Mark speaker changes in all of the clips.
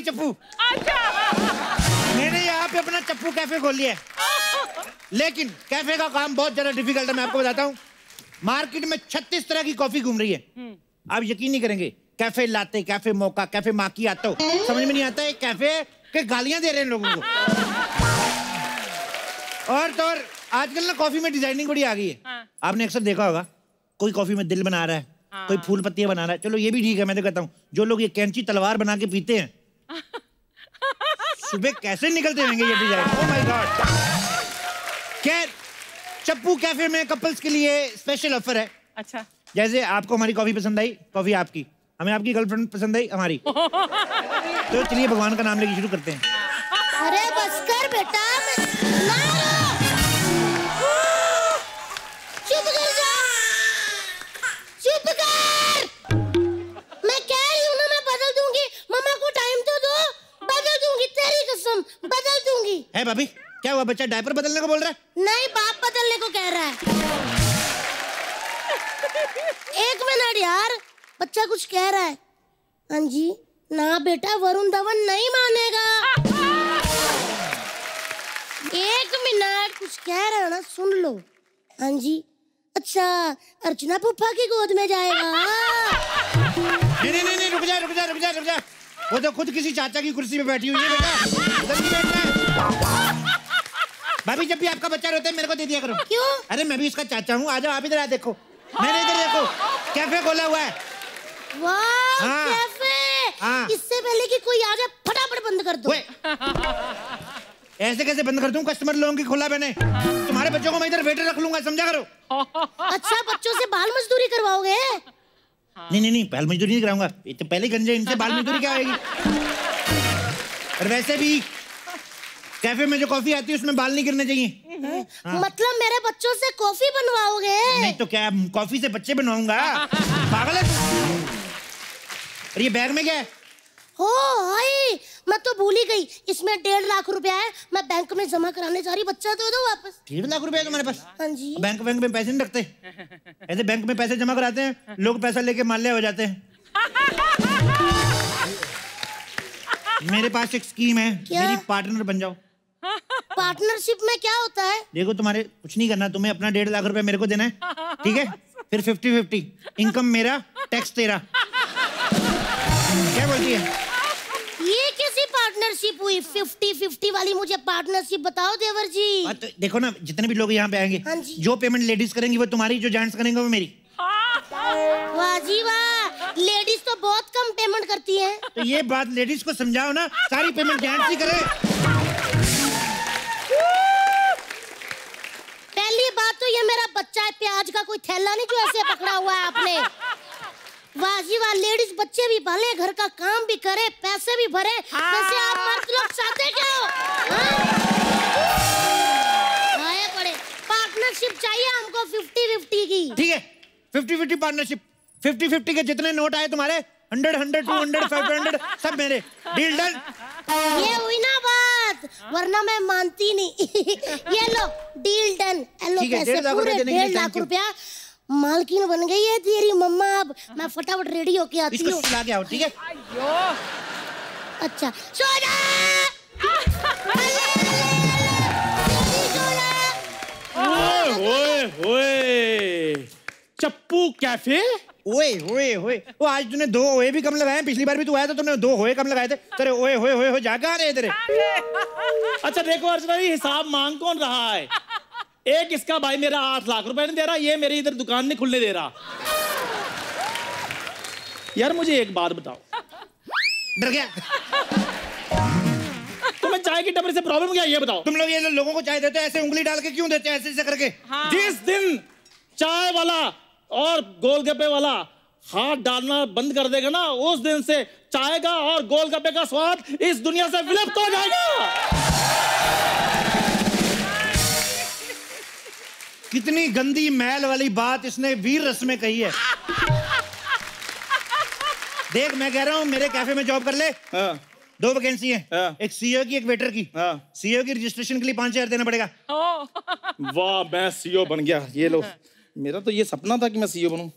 Speaker 1: भाई चप्पू अच्छा मैंने यहाँ पे अपना चप्पू कैफे खोल लिया है लेकिन कैफे का काम बहुत ज्यादा डिफिकल्ट है मैं आपको बताता हूँ मार्केट में छत्तीस तरह की कॉफी घूम रही है हम्म। आप यकीन नहीं करेंगे cafe latte cafe mocha cafe माकी आते हो समझ में नहीं आता है कैफे के गालियां दे रहे हैं लोगों को और तो और आजकल ना कॉफी में डिजाइनिंग बड़ी आ गई है हाँ। आपने अक्सर देखा होगा कोई कॉफी में दिल बना रहा है हाँ। कोई फूल पत्तियां बना रहा है चलो ये भी ठीक है मैं तो कहता हूँ जो लोग ये कैंची तलवार बना के पीते हैं सुबह कैसे निकलते होंगे ये डिजाइन ओह माय गॉड क्या चप्पू कैफे में कपल्स के लिए स्पेशल ऑफर है अच्छा जैसे आपको हमारी कॉफी पसंद आई कॉफी आपकी हमें आपकी गर्लफ्रेंड पसंद आई हमारी
Speaker 2: तो
Speaker 1: चलिए भगवान का नाम लेके शुरू करते हैं
Speaker 2: अरे बस कर बेटा हूँ बदल दूंगी
Speaker 1: है भाभी क्या हुआ बच्चा डायपर बदलने को बोल
Speaker 2: रहा है नहीं बाप बदलने को कह रहा है एक मिनट यार बच्चा कुछ कह रहा है हाँ जी ना बेटा वरुण धवन नहीं मानेगा एक मिनट कुछ कह रहा है ना सुन लो हाँ जी अच्छा अर्चना पुप्पा की गोद में जाएगा नहीं नहीं नहीं रुक जा रुक जा रुक जा रुक जा वो तो खुद किसी चाचा
Speaker 1: की कुर्सी में बैठी हुई है बेटा भाभी जब भी आपका बच्चा रोते है मेरे को दे दिया करो क्यों अरे मैं भी इसका चाचा हूँ आ जाओ आप इधर आ देखो मैंने इधर देखो कैफे खोला हुआ है
Speaker 2: वाह हाँ। कैफे हाँ। इससे पहले कि कोई आ जाए फटाफट बंद कर दो
Speaker 1: ऐसे कैसे बंद कर दूं कस्टमर लोगों की खोला मैंने
Speaker 2: तुम्हारे बच्चों को मैं इधर वेटर रख लूंगा समझा करो अच्छा बच्चों से बाल मजदूरी करवाओगे
Speaker 1: नहीं नहीं नहीं बाल मजदूरी नहीं कराऊंगा इतने तो पहले गंजे इनसे बाल मजदूरी क्या होगी और वैसे भी कैफे में जो कॉफी आती है उसमें बाल नहीं गिरने चाहिए हम्म। हाँ। मतलब मेरे बच्चों से कॉफी बनवाओगे नहीं तो क्या कॉफी से बच्चे बनवाऊंगा पागल है और ये बैग में क्या है
Speaker 2: हो हाय मैं तो भूल ही गई इसमें डेढ़ लाख रुपया है मैं बैंक में जमा कराने जा रही बच्चा दे दो वापस डेढ़ लाख रुपया तुम्हारे पास हाँ
Speaker 1: जी बैंक बैंक में पैसे नहीं रखते ऐसे बैंक में पैसे जमा कराते हैं लोग पैसा लेके माल्या हो जाते हैं मेरे पास एक स्कीम है मेरी पार्टनर बन जाओ
Speaker 2: पार्टनरशिप में क्या होता है
Speaker 1: देखो तुम्हारे कुछ नहीं करना तुम्हें अपना डेढ़ लाख रुपए मेरे को देना है ठीक है फिर फिफ्टी फिफ्टी इनकम मेरा टैक्स तेरा क्या बोलती है
Speaker 2: ये कैसी पार्टनरशिप हुई फिफ्टी फिफ्टी वाली मुझे पार्टनरशिप बताओ देवर जी तो
Speaker 1: देखो ना जितने भी लोग यहाँ पे आएंगे हाँ जो पेमेंट लेडीज करेंगी वो तुम्हारी जो जेंट्स करेंगे वो मेरी
Speaker 2: वाह वाह लेडीज तो बहुत कम पेमेंट करती है तो ये बात लेडीज को समझाओ ना सारी पेमेंट जेंट्स ही करें पहली बात तो ये मेरा बच्चा है प्याज का कोई थैला नहीं जो ऐसे पकड़ा हुआ है आपने वाजी वाह लेडीज बच्चे भी भले घर का काम भी करे पैसे भी भरे हाँ। वैसे आप मर्द लोग चाहते क्या हो हाँ। पार्टनरशिप चाहिए हमको फिफ्टी फिफ्टी की ठीक है fifty fifty partnership
Speaker 1: fifty fifty के जितने नोट आए तुम्हारे hundred hundred two hundred five hundred सब मेरे डील डन
Speaker 2: ये हुई ना बात वरना मैं मानती नहीं ये लो डील डन लो पैसे पूरे डेढ़ लाख रुपया मालकिन बन गई है तेरी मम्मा अब मैं फटाफट रेडी होके आती हूँ ला के आओ ठीक है अच्छा सो जा
Speaker 1: चप्पू कैफे ओए ओए ओए वो आज तूने दो ओए भी कम लगाए पिछली बार भी तू आया था तूने दो ओए कम लगाए थे तेरे ओए ओए ओए हो जा कहा रहे तेरे अच्छा देखो अर्चना जी हिसाब मांग कौन रहा है एक इसका भाई मेरा आठ लाख रुपए नहीं दे रहा ये मेरी इधर दुकान नहीं खुलने दे रहा यार मुझे एक बात बताओ डर गया तुम्हें चाय की टपरी से प्रॉब्लम क्या ये बताओ तुम लोग ये लोगों को चाय देते ऐसे उंगली डाल के क्यों देते ऐसे ऐसे करके जिस दिन चाय वाला और गोलगप्पे वाला हाथ डालना बंद कर देगा ना उस दिन से चाय का और गोलगप्पे का स्वाद इस दुनिया से विलुप्त हो जाएगा कितनी गंदी मैल वाली बात इसने वीर रस में कही है देख मैं कह रहा हूँ मेरे कैफे में जॉब कर ले हाँ। दो वैकेंसी है हाँ। एक सीईओ e की एक वेटर की सीईओ हाँ। e की रजिस्ट्रेशन के लिए पांच हजार देना पड़ेगा वाह मैं सीईओ e बन गया ये लो मेरा तो ये सपना था कि मैं सीईओ e बनूं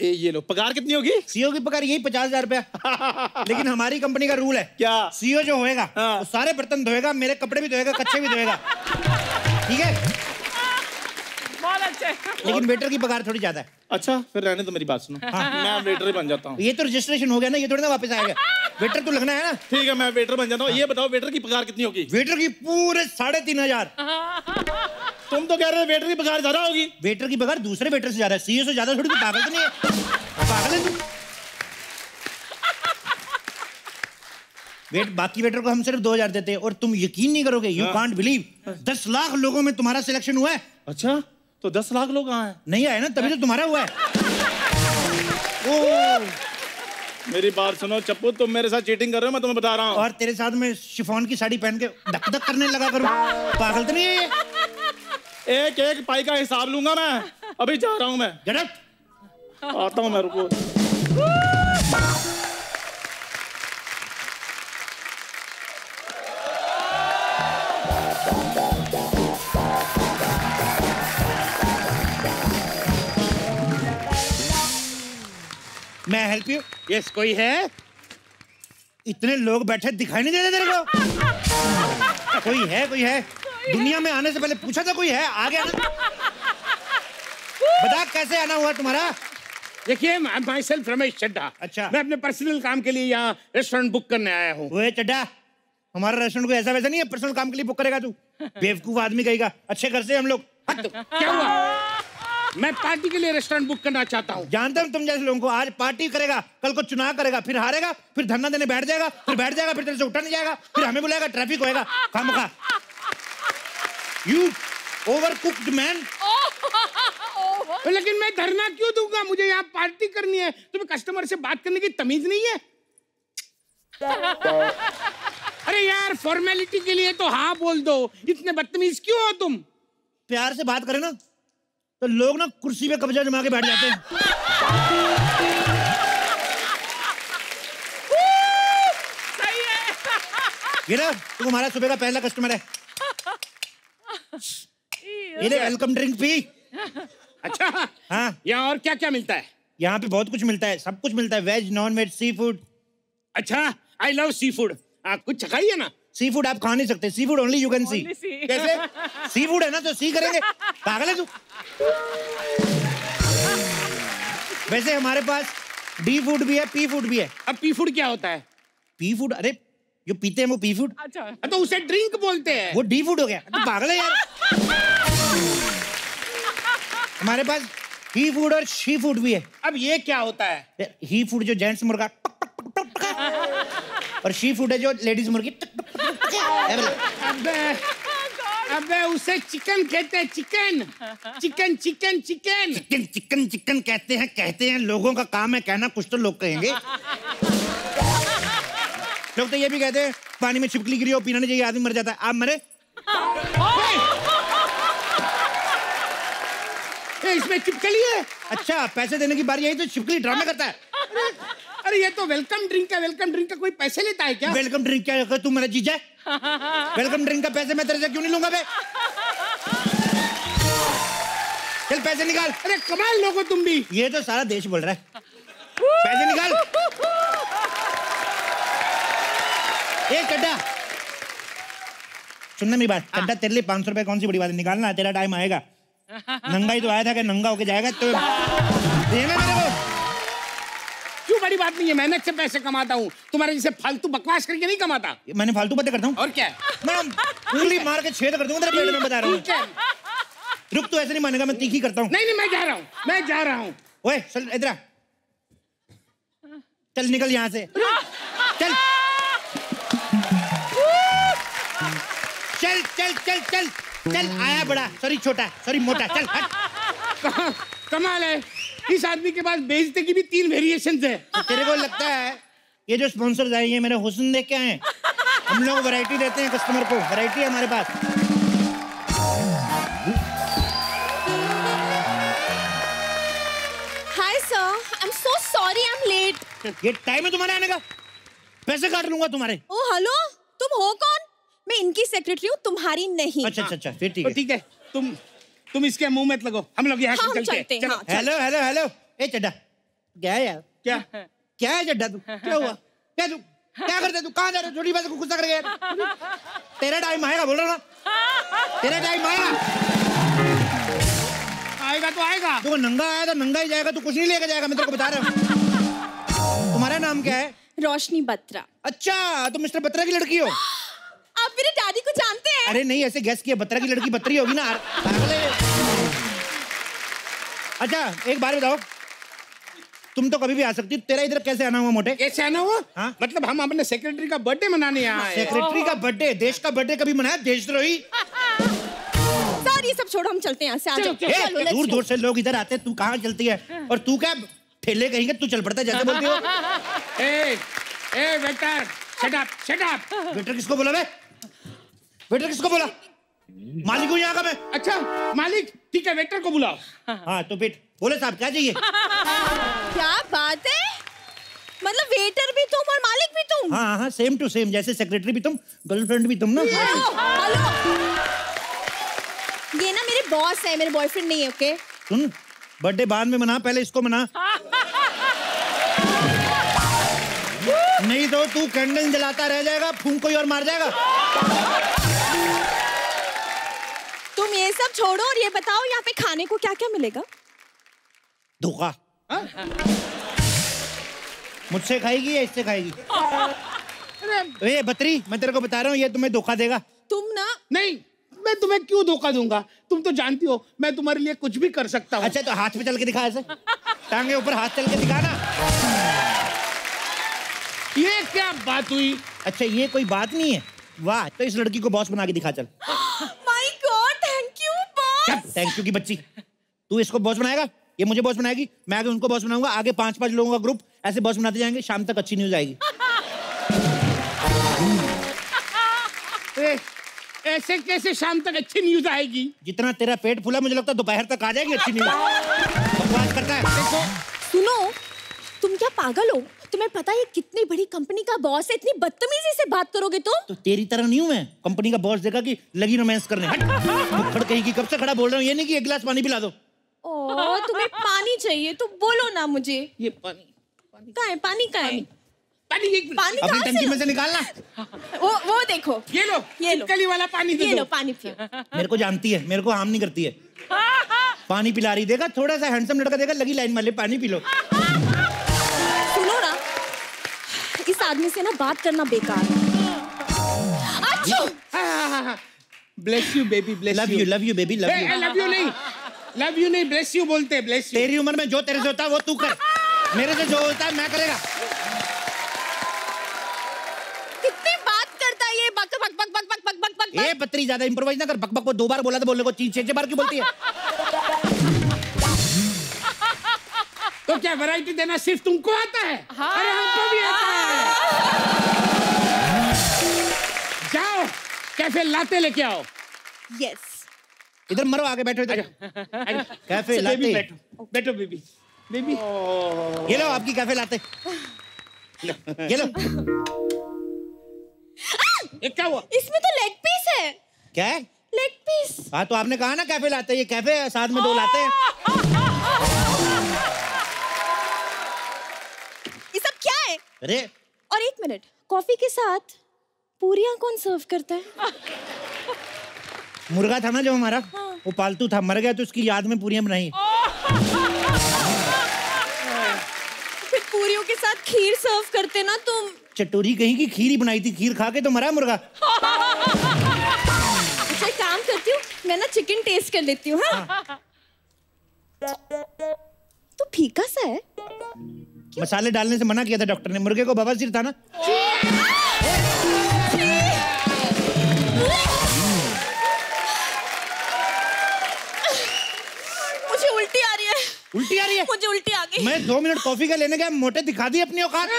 Speaker 1: ए, ये लो पगार कितनी होगी सीईओ e की पगार यही पचास हजार रुपया लेकिन हमारी कंपनी का रूल है क्या सीईओ e जो होएगा हाँ। सारे बर्तन धोएगा मेरे कपड़े भी धोएगा कच्चे भी धोएगा ठीक है लेकिन वेटर की पगार थोड़ी ज्यादा है अच्छा फिर रहने तो मेरी बात सुनो हाँ। मैं वेटर ही बन जाता हूँ ये तो रजिस्ट्रेशन हो गया ना ये थोड़ी ना वापस आएगा वेटर तो लगना है ना ठीक है मैं वेटर बन जाता हूँ ये बताओ वेटर की पगार कितनी होगी वेटर की पूरे साढ़े तीन हजार तुम तो कह रहे हो वेटर की पगार ज्यादा होगी वेटर की पगार दूसरे वेटर से ज्यादा है सीए से ज्यादा थोड़ी तो पागल तो नहीं है पागल है वेट बाकी वेटर को हम सिर्फ दो हजार देते हैं और तुम यकीन नहीं करोगे यू कांट बिलीव दस लाख लोगों में तुम्हारा सिलेक्शन हुआ है अच्छा तो दस लाख लोग कहाँ हैं? नहीं आए ना तभी तो तुम्हारा हुआ है
Speaker 3: मेरी बात सुनो चप्पू तुम मेरे साथ चीटिंग कर रहे हो मैं तुम्हें बता रहा हूँ और
Speaker 1: तेरे साथ मैं शिफॉन की साड़ी पहन के धक धक करने लगा करूँ पागल तो नहीं है एक एक पाई का हिसाब लूंगा मैं अभी जा रहा हूँ मैं गलत आता हूँ मैं रुको मैं हेल्प यू यस कोई है इतने लोग बैठे दिखाई नहीं दे रहे तेरे को कोई है कोई है दुनिया में आने से पहले पूछा था कोई है आगे आना बता कैसे आना हुआ तुम्हारा देखिए माई सेल्फ रमेश चड्डा अच्छा मैं अपने पर्सनल काम के लिए यहाँ रेस्टोरेंट बुक करने आया हूँ वह चड्डा हमारा रेस्टोरेंट को ऐसा वैसा नहीं है पर्सनल काम के लिए बुक करेगा तू बेवकूफ आदमी कहेगा अच्छे घर से हम लोग हाँ तो, क्या हुआ मैं पार्टी के लिए रेस्टोरेंट बुक करना चाहता हूँ जानते हूँ तुम जैसे लोगों को आज पार्टी करेगा कल को चुनाव करेगा फिर हारेगा फिर धरना देने बैठ जाएगा फिर बैठ जाएगा फिर तेरे से उठा नहीं जाएगा फिर हमें बुलाएगा ट्रैफिक होगा खा मुखा यू ओवर कुक्ड मैन
Speaker 4: लेकिन मैं धरना
Speaker 1: क्यों दूंगा मुझे यहाँ पार्टी करनी है तुम्हें कस्टमर से बात करने की तमीज नहीं है अरे यार फॉर्मेलिटी के लिए तो हाँ बोल दो इतने बदतमीज क्यों हो तुम प्यार से बात करे ना तो लोग ना कुर्सी पे कब्जा जमा के बैठ जाते हैं सही है ना तू हमारा सुबह का पहला कस्टमर है
Speaker 5: ये ले वेलकम ड्रिंक पी अच्छा
Speaker 1: हाँ यहाँ और क्या क्या मिलता है यहाँ पे बहुत कुछ मिलता है सब कुछ मिलता है veg non veg sea food अच्छा आई लव सी फूड कुछ खाइए ना सी फूड आप खा नहीं सकते sea food only you can see कैसे सी फूड है ना तो सी करेंगे पागल है तू वैसे हमारे पास डी फूड भी है पी फूड भी है अब पी फूड क्या होता है पी फूड अरे जो पीते हैं वो पी फूड अच्छा तो उसे ड्रिंक बोलते हैं वो डी फूड हो गया तो पागल है यार हमारे पास ही फूड और शी फूड भी है अब ये क्या होता है ही फूड जो जेंट्स मुर्गा और शी फूड है जो लेडीज मुर्गी अबे उसे चिकन कहते हैं chicken chicken chicken chicken chicken chicken chicken कहते हैं कहते हैं लोगों का काम है कहना कुछ तो लोग कहेंगे लोग तो ये भी कहते हैं पानी में छिपकली गिरी हो पीना नहीं चाहिए आदमी मर जाता है आप मरे इसमें छिपकली है अच्छा पैसे देने की बारी यही तो छिपकली ड्रामा करता है अरे ये तो वेलकम ड्रिंक का वेलकम ड्रिंक का कोई पैसे लेता है क्या वेलकम ड्रिंक क्या तू मेरा जीजा वेलकम ड्रिंक का पैसे मैं तेरे से क्यों नहीं लूंगा चल पैसे निकाल अरे कमाल लोगो तुम भी ये तो सारा देश बोल रहा है पैसे निकाल एक कड्डा सुनना मेरी बात कड्डा हाँ। तेरे लिए पांच सौ रुपए कौन सी बड़ी बात निकालना तेरा टाइम आएगा नंगा ही तो आया था कि नंगा होके जाएगा तो देना मेरे को वाली बात नहीं है मेहनत से पैसे कमाता हूँ तुम्हारे जैसे फालतू बकवास करके नहीं कमाता मैंने फालतू बातें करता हूँ और क्या मैं पूरी मार के छेद कर दूंगा पेट में बता रहा हूँ रुक तो ऐसे नहीं मानेगा मैं तीखी करता हूँ नहीं नहीं मैं जा रहा हूँ मैं जा रहा हूँ ओए चल इधर चल निकल यहाँ से चल चल चल चल चल चल आया बड़ा सॉरी छोटा सॉरी मोटा चल हट कमाल है इस आदमी के पास बेइज्जती की भी तीन वेरिएशन है तो तेरे को लगता है ये जो स्पॉन्सर आए ये मेरे हुसन देख के आए हम लोग वैरायटी देते हैं कस्टमर को वैरायटी है हमारे पास hi sir I am so sorry I am late ये टाइम है तुम्हारे आने का पैसे काट लूंगा तुम्हारे ओ हेलो तुम हो कौन मैं इनकी सेक्रेटरी हूँ तुम्हारी नहीं अच्छा अच्छा अच्छा फिर ठीक है तो ठीक है तुम तुम इसके मुंह में लगो हम लोग यहाँ हाँ, चलते हेलो हेलो हेलो ए चड्डा गया यार क्या क्या है चड्डा तू क्या हुआ
Speaker 6: क्या तू क्या करते तू कहाँ जा रहे छोटी बात
Speaker 1: को गुस्सा कर गया तेरा टाइम आएगा बोल रहा ना तेरा टाइम आएगा आएगा तो आएगा तू नंगा आया तो नंगा ही जाएगा तू कुछ नहीं लेकर जाएगा मैं तेरे को बता रहा हूँ तुम्हारा नाम क्या है रोशनी बत्रा अच्छा तुम मिस्टर बत्रा की लड़की हो आप मेरे डैडी को अरे नहीं ऐसे गैस किया बत्रा की लड़की बत्री होगी ना अच्छा एक बार बताओ तुम तो कभी भी आ सकती हो तेरा इधर कैसे आना हुआ मोटे कैसे आना हुआ हा? मतलब हम अपने सेक्रेटरी का बर्थडे मनाने आए सेक्रेटरी का बर्थडे देश का बर्थडे कभी मनाया देशद्रोही
Speaker 2: सर ये सब
Speaker 7: छोड़ो हम चलते हैं से चलो, चलो, चलो, दूर दूर
Speaker 1: से लोग इधर आते हैं तू कहाँ चलती है और तू क्या ठेले कहेंगे तू चल पड़ता जैसे बोलती
Speaker 7: हो
Speaker 1: ए ए waiter shut up shut up waiter किसको बोला मैं वेटर किसको बोला मालिक हूँ यहाँ का मैं अच्छा मालिक ठीक है वेटर को बुलाओ हाँ तो बेट बोले साहब क्या चाहिए क्या
Speaker 7: बात है मतलब वेटर भी तुम और मालिक भी तुम हाँ हाँ
Speaker 1: सेम टू सेम जैसे सेक्रेटरी भी तुम गर्लफ्रेंड भी तुम ना हेलो
Speaker 2: ये ना मेरे बॉस है मेरे बॉयफ्रेंड नहीं है ओके
Speaker 1: सुन बर्थडे बाद में मना पहले इसको मना नहीं तो तू कैंडल जलाता रह जाएगा फूंक
Speaker 7: कोई और मार जाएगा तुम ये सब छोड़ो और ये बताओ यहाँ पे खाने को क्या क्या मिलेगा
Speaker 1: धोखा हाँ? मुझसे खाएगी या इससे खाएगी अरे बत्री मैं तेरे को बता रहा हूँ ये तुम्हें धोखा देगा तुम ना नहीं मैं तुम्हें क्यों धोखा दूंगा तुम तो जानती हो मैं तुम्हारे लिए कुछ भी कर सकता हूँ अच्छा तो हाथ में चल के दिखा ऐसे टांगे ऊपर हाथ चल के दिखा ना ये क्या बात हुई अच्छा ये कोई बात नहीं है वाह तो इस लड़की को बॉस बना के दिखा चल
Speaker 2: my God thank you
Speaker 1: boss thank you की बच्ची तू इसको बॉस बनाएगा ये मुझे बॉस बनाएगी मैं आगे उनको बॉस बनाऊंगा आगे पांच पांच लोगों का ग्रुप ऐसे बॉस बनाते जाएंगे शाम तक अच्छी न्यूज आएगी ऐसे कैसे शाम तक अच्छी न्यूज आएगी जितना तेरा पेट फूला मुझे लगता है दोपहर तक आ जाएगी अच्छी न्यूज करता है सुनो तुम क्या पागल हो तुम्हें पता है कितनी बड़ी कंपनी का बॉस है इतनी बदतमीजी से बात करोगे तुम तो तेरी तरह नहीं हूँ मैं कंपनी का बॉस देखा कि लगी रोमांस करने हट कहीं की कब से खड़ा बोल रहा हूँ ये नहीं कि एक गिलास पानी पिला दो
Speaker 2: ओ तुम्हें पानी चाहिए तो बोलो ना मुझे ये पानी कहा है पानी कहा है पानी एक पानी तो अपनी टंकी में से निकालना वो वो देखो ये लो ये लो कली वाला पानी ये लो पानी पियो
Speaker 1: मेरे को जानती है मेरे को हार्म नहीं करती है पानी पिला रही देखा थोड़ा सा हैंडसम लड़का देखा लगी लाइन वाले पानी पी लो
Speaker 2: आदमी से ना बात करना बेकार है
Speaker 1: bless you baby bless love you love you baby love you love you नहीं लव यू नहीं ब्लेस यू बोलते हैं ब्लेस यू तेरी उम्र में जो तेरे से होता है वो तू कर मेरे से जो होता है मैं करेगा कितनी बात करता है ये बक बक बक बक बक बक बक बक ये पत्री ज्यादा इंप्रोवाइज ना कर बक बक को दो बार बोला तो बोलने को तीन छह बार क्यों बोलती है तो क्या वैरायटी
Speaker 4: देना सिर्फ तुमको आता है हाँ। अरे हमको भी आता है
Speaker 1: कैफे लाते लेके आओ यस इधर मरो आगे बैठो इधर कैफे अच्छा, लाते बैठो बैठो बेबी बेबी ये लो आपकी कैफे लाते ये लो
Speaker 2: ये क्या हुआ इसमें तो लेग पीस है क्या लेग पीस
Speaker 1: हाँ तो आपने कहा ना कैफे लाते ये कैफे साथ में दो लाते हैं
Speaker 2: ये सब क्या है अरे और एक मिनट कॉफी के साथ पूरियां कौन सर्व करता है
Speaker 1: मुर्गा था ना जो हमारा हाँ। वो पालतू था मर गया तो उसकी याद में पूरियां बनाई
Speaker 2: फिर पूरियों के साथ खीर सर्व करते ना तुम
Speaker 1: चटोरी कहीं की खीर ही बनाई थी खीर खा के तो मरा मुर्गा
Speaker 2: अच्छा काम करती हूँ मैं ना चिकन टेस्ट कर
Speaker 1: लेती हूँ हाँ? तो फीका सा है मसाले डालने से मना किया था डॉक्टर ने मुर्गे को सिर था ना
Speaker 2: मुझे उल्टी आ रही है उल्टी आ रही है मुझे उल्टी आ गई मैं दो
Speaker 1: मिनट कॉफी का लेने गया मोटे दिखा दी अपनी औकात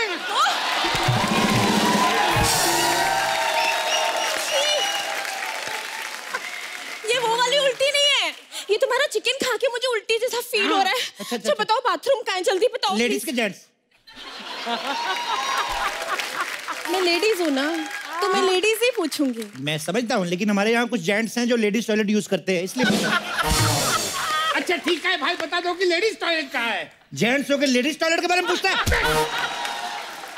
Speaker 2: ये वो वाली उल्टी नहीं है ये तुम्हारा चिकन खा के मुझे उल्टी जैसा फील हो हाँ। रहा है अच्छा, अच्छा, अच्छा, अच्छा। बताओ बाथरूम कहाँ जल्दी बताओ लेडीज के जेंट्स मैं लेडीज हूँ ना तो मैं लेडीज ही पूछूंगी
Speaker 1: मैं समझता हूँ लेकिन हमारे यहाँ कुछ जेंट्स हैं जो लेडीज टॉयलेट यूज करते हैं इसलिए
Speaker 2: अच्छा ठीक है भाई बता दो कि लेडीज टॉयलेट कहाँ है
Speaker 1: जेंट्स हो के लेडीज टॉयलेट के बारे में पूछता है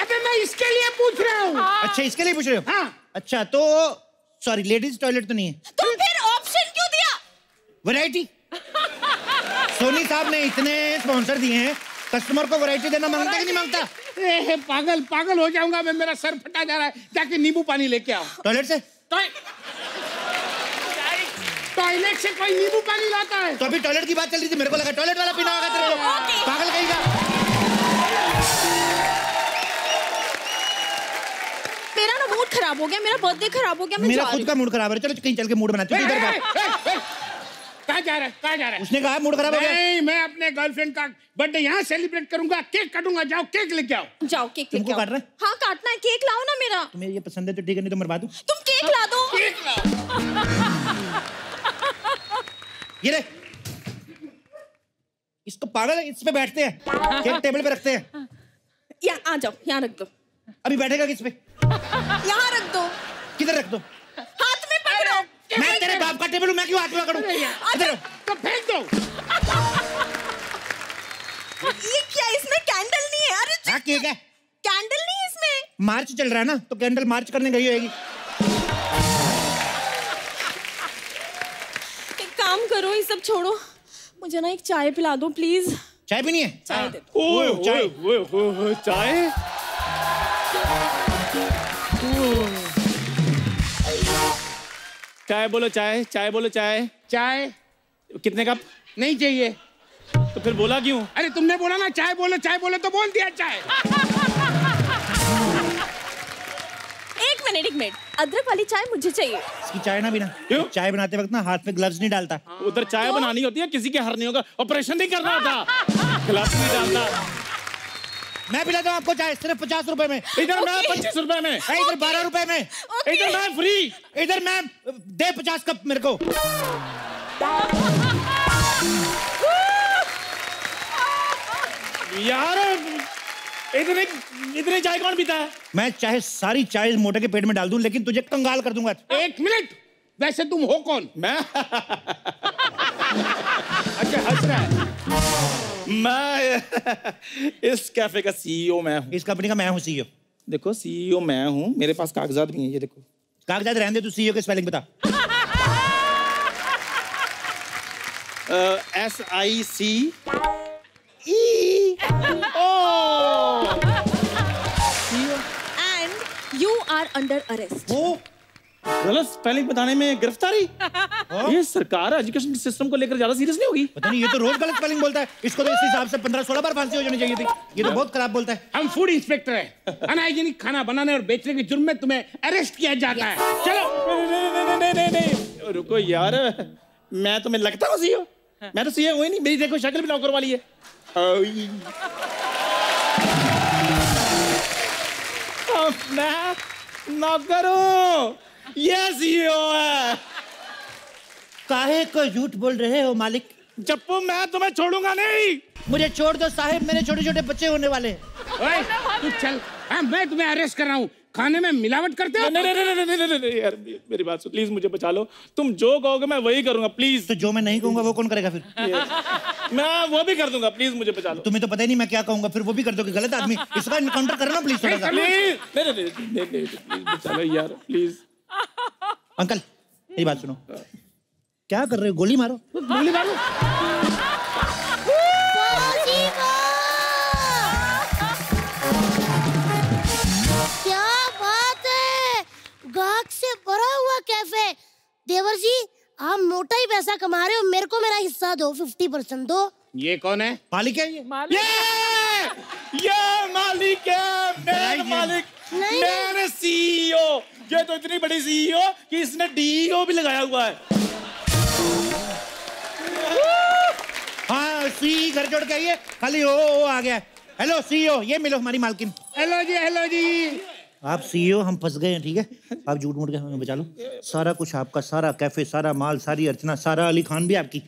Speaker 1: अबे मैं इसके लिए पूछ रहा हूँ हाँ। अच्छा इसके लिए पूछ रहे हो हाँ। अच्छा तो सॉरी लेडीज टॉयलेट तो नहीं है
Speaker 2: तो फिर ऑप्शन क्यों दिया
Speaker 1: वैरायटी सोनी साहब ने इतने स्पॉन्सर दिए हैं कस्टमर को वैरायटी देना मांगता कि नहीं मांगता ए, पागल पागल हो जाऊंगा मैं मेरा सर फटा जा रहा है जाके नींबू पानी लेके आओ टॉयलेट से टॉयलेट से कोई नींबू पानी लाता है तो अभी टॉयलेट की बात चल रही थी मेरे को लगा टॉयलेट वाला पीना होगा तेरे को पागल कहीं का
Speaker 2: मेरा ना मूड खराब हो गया मेरा बर्थडे खराब हो गया मेरा खुद का
Speaker 1: मूड खराब है चलो कहीं चल के मूड बनाते हैं कहा जा रहा है कहा जा रहा है उसने कहा मूड खराब नहीं मैं अपने गर्लफ्रेंड का बर्थडे यहाँ सेलिब्रेट करूंगा केक कटूंगा जाओ केक लेके आओ जाओ केक लेके काट रहा है हाँ काटना है केक लाओ ना मेरा तुम्हें ये पसंद है तो ठीक है नहीं तो मरवा दूं
Speaker 2: तुम केक ला दो केक लाओ
Speaker 1: ये ले इसको पागल इस पे बैठते हैं केक टेबल पे रखते हैं यहाँ आ जाओ यहाँ रख दो अभी बैठेगा किस पे यहाँ रख दो
Speaker 2: किधर रख दो मैं तेरे बाप का टेबल मैं क्यों हाथ में करूं तो फेंक दो ये क्या इसमें कैंडल नहीं है अरे हां ठीक है कैंडल नहीं है इसमें
Speaker 1: मार्च चल रहा है ना तो कैंडल मार्च करने गई होगी एक काम करो ये सब छोड़ो मुझे ना एक चाय पिला दो प्लीज चाय पीनी है चाय हाँ। दे ओए ओए
Speaker 2: दो चाय
Speaker 1: चाय बोलो चाय चाय बोलो चाय चाय कितने कप नहीं चाहिए तो फिर बोला क्यों अरे तुमने बोला ना चाय बोलो चाय बोलो तो
Speaker 2: बोल दिया चाय एक मिनट एक मिनट अदरक वाली चाय मुझे चाहिए इसकी
Speaker 1: चाय ना बिना क्यों चाय बनाते वक्त ना हाथ में ग्लव्स नहीं डालता उधर चाय बनानी होती है किसी के हर नहीं होगा ऑपरेशन नहीं करना था ग्लव्स नहीं डालता मैं पिलाता हूँ आपको चाय सिर्फ पचास रुपए में इधर मैं पच्चीस रुपए में इधर बारह रुपए में इधर मैं फ्री इधर मैं दे पचास कप मेरे को यार इतने इतने चाय कौन पीता है मैं चाहे सारी चाय मोटे के पेट में डाल दूं लेकिन तुझे कंगाल कर दूंगा एक मिनट वैसे तुम हो कौन मैं अच्छा हंस रहा है मैं इस कैफे का सीईओ e मैं हूँ इस कंपनी का मैं हूँ सीईओ e देखो सीईओ e मैं हूँ मेरे पास कागजात भी हैं ये देखो कागजात रहने दे तू सीईओ स्पेलिंग बता
Speaker 7: S I C E O
Speaker 2: and you are under arrest
Speaker 1: गलत स्पेलिंग बताने में गिरफ्तारी ये सरकार एजुकेशन सिस्टम को लेकर ज्यादा सीरियस नहीं होगी पता नहीं ये तो रोज गलत स्पेलिंग बोलता है इसको तो इस हिसाब से पंद्रह सोलह बार फांसी हो जानी चाहिए थी ये तो हाँ। बहुत खराब बोलता है हम फूड इंस्पेक्टर है अनहाइजीनिक खाना बनाने और बेचने के जुर्म में तुम्हें अरेस्ट किया जाता है चलो रुको यार मैं तुम्हें लगता हूँ सीओ e हाँ। मैं तो सीए e हुई नहीं मेरी देखो शक्ल भी नौकर वाली है मैं नौकर हूँ यस यू काहे को झूठ बोल रहे हो मालिक चप्पू मैं तुम्हें छोड़ूंगा नहीं मुझे छोड़ दो साहेब मेरे छोटे छोटे बच्चे होने वाले तू चल आ, मैं तुम्हें अरेस्ट कर रहा हूँ खाने में मिलावट करते हो नहीं नहीं नहीं नहीं नहीं यार मेरी बात सुन प्लीज मुझे बचा लो तुम जो कहोगे मैं वही करूंगा प्लीज तो जो मैं नहीं कहूंगा वो कौन करेगा फिर मैं वो भी कर दूंगा प्लीज मुझे बचा लो तुम्हें तो पता ही नहीं मैं क्या कहूंगा फिर वो भी कर दोगे गलत आदमी इसका इनकाउंटर करना प्लीज प्लीज यार प्लीज अंकल मेरी बात सुनो क्या कर रहे हो गोली मारो
Speaker 2: गोली मारो क्या बात है गाहक से भरा हुआ कैफे देवर जी आप मोटा ही पैसा कमा रहे हो मेरे को मेरा हिस्सा दो फिफ्टी परसेंट दो
Speaker 1: ये कौन है मालिक है
Speaker 2: ये मालिक ये, ये मालिक है मेरे मालिक मेरे सीईओ ये तो
Speaker 1: इतनी बड़ी सीईओ e कि इसने डीईओ e भी लगाया हुआ है हाँ सी e घर जोड़ के आइए खाली ओ, ओ आ गया हेलो सीईओ ये मिलो हमारी मालकिन हेलो जी हेलो जी आप सीईओ हम फंस गए हैं ठीक है आप झूठ मूठ के हमें बचा लो सारा कुछ आपका सारा कैफे सारा माल सारी अर्चना सारा अली खान भी आपकी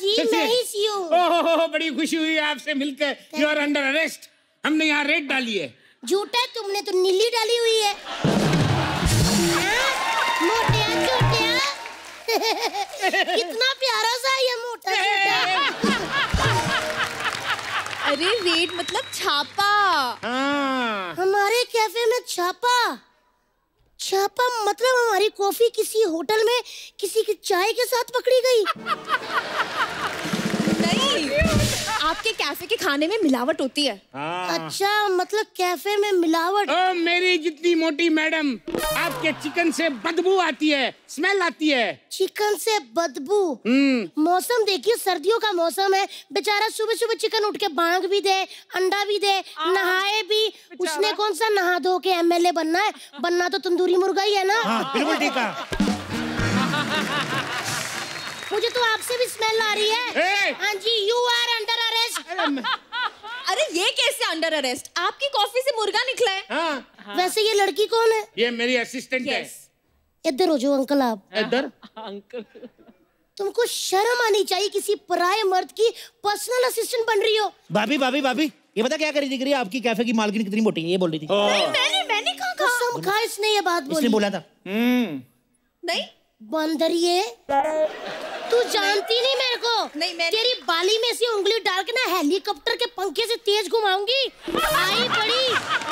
Speaker 2: जी मैं ही सीईओ ओहो बड़ी खुशी हुई आपसे मिलकर यू आर अंडर अरेस्ट हमने यहाँ रेड डाली है झूठा है तुमने तो नीली डाली हुई है मोटिया छोटिया कितना प्यारा सा ये मोटा अरे रेड मतलब छापा हाँ। हमारे कैफे में छापा छापा मतलब हमारी कॉफी किसी होटल में किसी की चाय के साथ पकड़ी गई नहीं आपके कैफे के खाने में मिलावट होती है हाँ। अच्छा मतलब कैफे में मिलावट ओ, मेरी जितनी मोटी मैडम आपके चिकन से बदबू आती है स्मेल आती है चिकन से बदबू हम्म। मौसम देखिए सर्दियों का मौसम है बेचारा सुबह सुबह चिकन उठ के बांग भी दे अंडा भी दे नहाए भी उसने कौन सा नहा धो के एम बनना है बनना तो तंदूरी मुर्गा ही है ना हाँ, बिल्कुल ठीक है मुझे तो आपसे भी स्मेल आ रही है हाँ जी यू आर अंडर अरेस्ट अरे ये कैसे अंडर अरेस्ट आपकी कॉफी से मुर्गा निकला है हाँ।, हाँ। वैसे ये लड़की कौन है ये मेरी असिस्टेंट yes. है इधर हो जो अंकल आप हाँ। इधर अंकल तुमको शर्म आनी चाहिए किसी पराये मर्द की पर्सनल असिस्टेंट बन रही हो
Speaker 1: भाभी भाभी भाभी ये पता क्या करी दिख रही है आपकी कैफे की मालकिन कितनी मोटी है ये बोल रही थी नहीं
Speaker 2: मैंने मैंने कहा कसम खा इसने ये बात बोली इसने बोला
Speaker 6: था हम्म।
Speaker 2: नहीं बंदर ये तू जानती नहीं मेरे को नहीं मैं तेरी बाली में ऐसी उंगली डाल के ना हेलीकॉप्टर के पंखे से तेज घुमाऊंगी आई बड़ी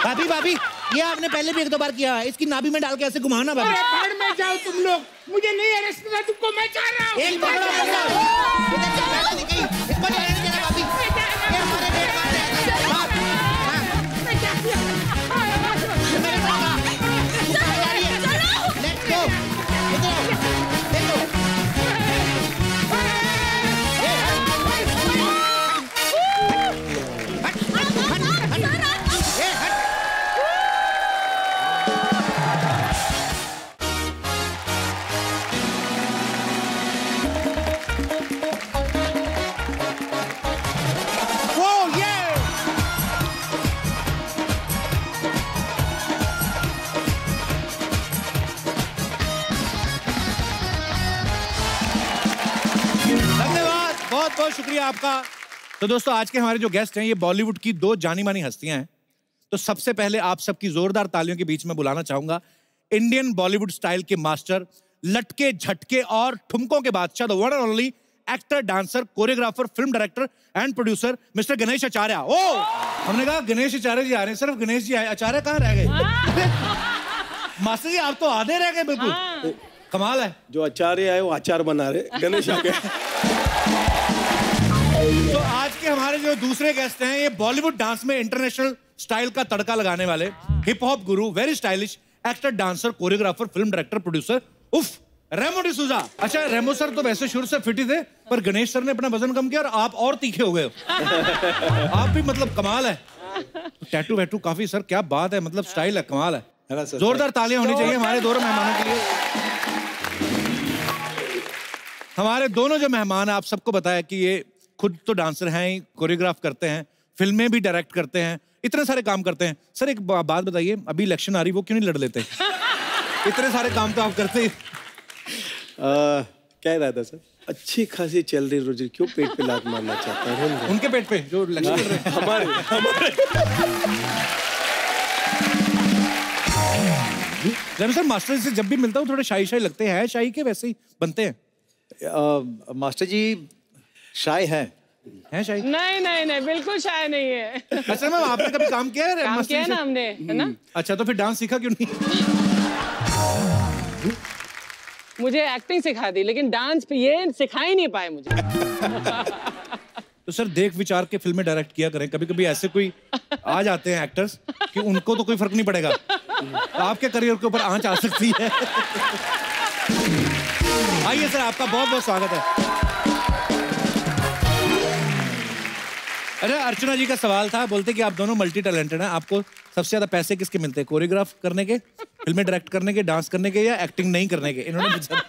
Speaker 2: भाभी भाभी
Speaker 1: ये आपने पहले भी एक दो बार किया है इसकी नाभी में डाल के ऐसे घुमाना भाभी भाड़ में जाओ तुम लोग
Speaker 2: मुझे नहीं अरेस्ट
Speaker 6: करना तुमको मैं चाह रहा हूँ
Speaker 1: शुक्रिया आपका तो दोस्तों आज के हमारे जो गेस्ट हैं ये बॉलीवुड की दो जानी मानी हस्तियां हैं तो सबसे पहले आप सबकी जोरदार तालियों के बीच में बुलाना चाहूंगा इंडियन बॉलीवुड स्टाइल के मास्टर लटके झटके और ठुमकों के बादशाह the one and only actor dancer choreographer film director and producer mister Ganesh Acharya ओ हमने कहा गणेश आचार्य जी आ रहे हैं सिर्फ गणेश जी आए आचार्य कहाँ रह गए मास्टर जी आप तो आधे रह गए बिल्कुल हाँ। कमाल है
Speaker 8: जो आचार्य आए वो आचार बना रहे गणेश आ गए
Speaker 1: कि हमारे जो दूसरे गेस्ट हैं ये बॉलीवुड डांस में इंटरनेशनल स्टाइल का तड़का लगाने वाले हिप हॉप गुरु very stylish actor dancer choreographer film director producer उफ रेमो डिसूजा अच्छा रेमो सर तो वैसे शुरू से फिट ही थे पर गणेश सर ने अपना वजन कम किया और आप और तीखे हो गए हो आप भी मतलब कमाल है टैटू वैटू काफी सर क्या बात है मतलब स्टाइल है कमाल है जोरदार तालियां होनी चाहिए हमारे दोनों मेहमानों के लिए हमारे दोनों जो मेहमान हैं आप सबको बताया कि ये खुद तो डांसर हैं ही कोरियोग्राफ करते हैं फिल्में भी डायरेक्ट करते हैं इतने सारे काम करते हैं सर एक बात बताइए अभी इलेक्शन आ रही वो क्यों नहीं लड़ लेते इतने सारे काम तो आप करते ही
Speaker 8: क्या रहा था सर अच्छी खासी चल रही रोजी क्यों पेट पे लात मारना चाहता है
Speaker 1: उनके पेट पे जो हमारे हमारे सर मास्टर जी से जब भी मिलता हूँ थोड़े शाही शाही लगते हैं शाही के वैसे ही
Speaker 3: बनते हैं मास्टर जी शाय है है शाय
Speaker 1: नहीं
Speaker 4: नहीं नहीं बिल्कुल शाय नहीं है अच्छा मैम आपने कभी काम किया है काम किया ना हमने है ना हम्म।
Speaker 3: अच्छा तो
Speaker 1: फिर डांस सीखा क्यों नहीं
Speaker 4: मुझे एक्टिंग सिखा दी लेकिन डांस पे ये सिखा ही नहीं पाए मुझे
Speaker 1: तो सर देख विचार के फिल्में डायरेक्ट किया करें कभी कभी ऐसे कोई आ जाते हैं एक्टर्स कि उनको तो कोई फर्क नहीं पड़ेगा
Speaker 5: तो आपके
Speaker 1: करियर के ऊपर आंच आ सकती है आइए सर आपका बहुत बहुत स्वागत है अरे अर्चना जी का सवाल था बोलते कि आप दोनों मल्टी टैलेंटेड हैं आपको सबसे ज्यादा पैसे किसके मिलते हैं कोरियोग्राफ करने के फिल्में डायरेक्ट करने के डांस करने के या एक्टिंग नहीं करने के इन्होंने पूछा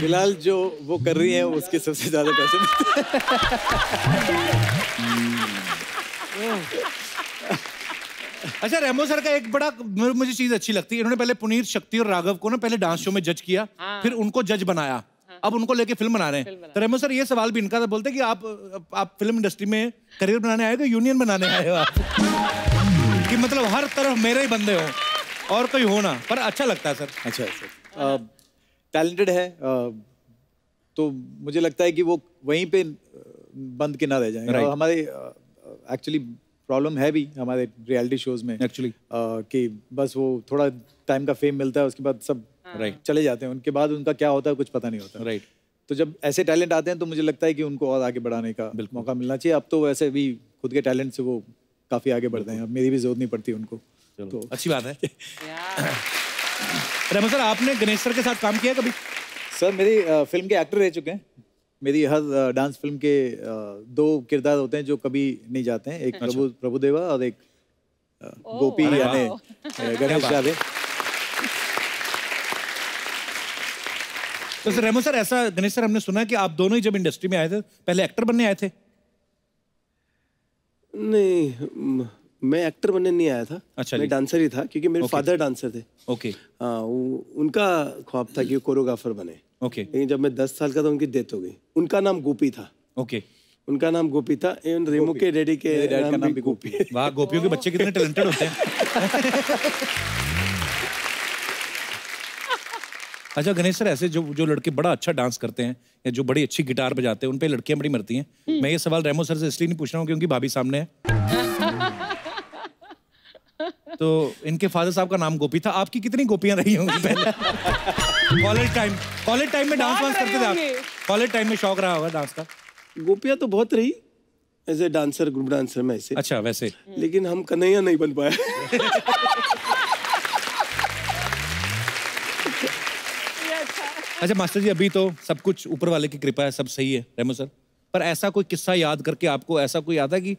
Speaker 3: फिलहाल जो वो कर रही है उसके सबसे ज्यादा पैसे
Speaker 2: मिलते
Speaker 1: अच्छा रेमो सर का एक बड़ा मुझे चीज अच्छी लगती है इन्होंने पहले पुनीत शक्ति और राघव को ना पहले डांस शो में जज किया हाँ। फिर उनको जज बनाया हाँ। अब उनको लेके फिल्म बना रहे हैं तो रेमो सर ये सवाल भी इनका था बोलते कि आप आप फिल्म इंडस्ट्री में करियर बनाने आए हो यूनियन बनाने आए हो आप
Speaker 3: कि मतलब हर तरफ मेरे ही बंदे हो और कोई हो ना पर अच्छा लगता है सर अच्छा सर अच्छा। टैलेंटेड है तो मुझे लगता है कि वो वहीं पे बंद के ना रह जाए हमारे एक्चुअली प्रॉब्लम है भी हमारे रियलिटी शोज में एक्चुअली uh, कि बस वो थोड़ा टाइम का फेम मिलता है उसके बाद सब राइट हाँ। चले जाते हैं उनके बाद उनका क्या होता है कुछ पता नहीं होता राइट तो जब ऐसे टैलेंट आते हैं तो मुझे लगता है कि उनको और आगे बढ़ाने का मौका मिलना चाहिए अब तो वैसे भी खुद के टैलेंट से वो काफ़ी आगे बढ़ते हैं अब मेरी भी जरूरत नहीं पड़ती उनको तो अच्छी बात है रमन सर आपने गणेश सर के साथ काम किया कभी सर मेरी फिल्म के एक्टर रह चुके हैं मेरी हर डांस फिल्म के दो किरदार होते हैं जो कभी नहीं जाते हैं एक अच्छा। प्रभु प्रभुदेवा और एक गोपी यानी गणेश यादव
Speaker 1: तो सर रेमो सर ऐसा गणेश सर हमने सुना कि आप दोनों ही जब इंडस्ट्री में आए थे पहले एक्टर बनने आए थे
Speaker 8: नहीं मैं एक्टर बनने नहीं आया था अच्छा मैं डांसर ही था क्योंकि मेरे फादर डांसर थे ओके आ, उ, उनका ख्वाब था कि वो कोरियोग्राफर बने ओके लेकिन जब मैं दस साल का था उनकी डेथ हो गई उनका नाम गोपी था ओके उनका नाम गोपी था एवं रेमो के डैडी के नाम भी गोपी
Speaker 1: वाह गोपियों के बच्चे कितने टैलेंटेड होते हैं अच्छा गणेश सर ऐसे जो जो लड़के बड़ा अच्छा डांस करते हैं या जो बड़ी अच्छी गिटार बजाते हैं उन पे लड़कियां बड़ी मरती हैं हम्म। मैं ये सवाल रेमो सर से इसलिए नहीं पूछ रहा हूँ क्योंकि भाभी सामने है तो इनके फादर साहब का नाम गोपी था आपकी कितनी गोपियां रही होंगी पहले कॉलेज टाइम कॉलेज टाइम में डांस वांस करते थे आप कॉलेज टाइम में शौक रहा होगा डांस का
Speaker 8: गोपियां तो बहुत रही as a dancer group dancer में ऐसे अच्छा वैसे लेकिन हम
Speaker 1: कन्हैया नहीं बन पाए अच्छा मास्टर जी अभी तो सब कुछ ऊपर वाले की कृपा है सब सही है रेमो सर पर ऐसा कोई किस्सा याद करके आपको ऐसा कोई याद है कि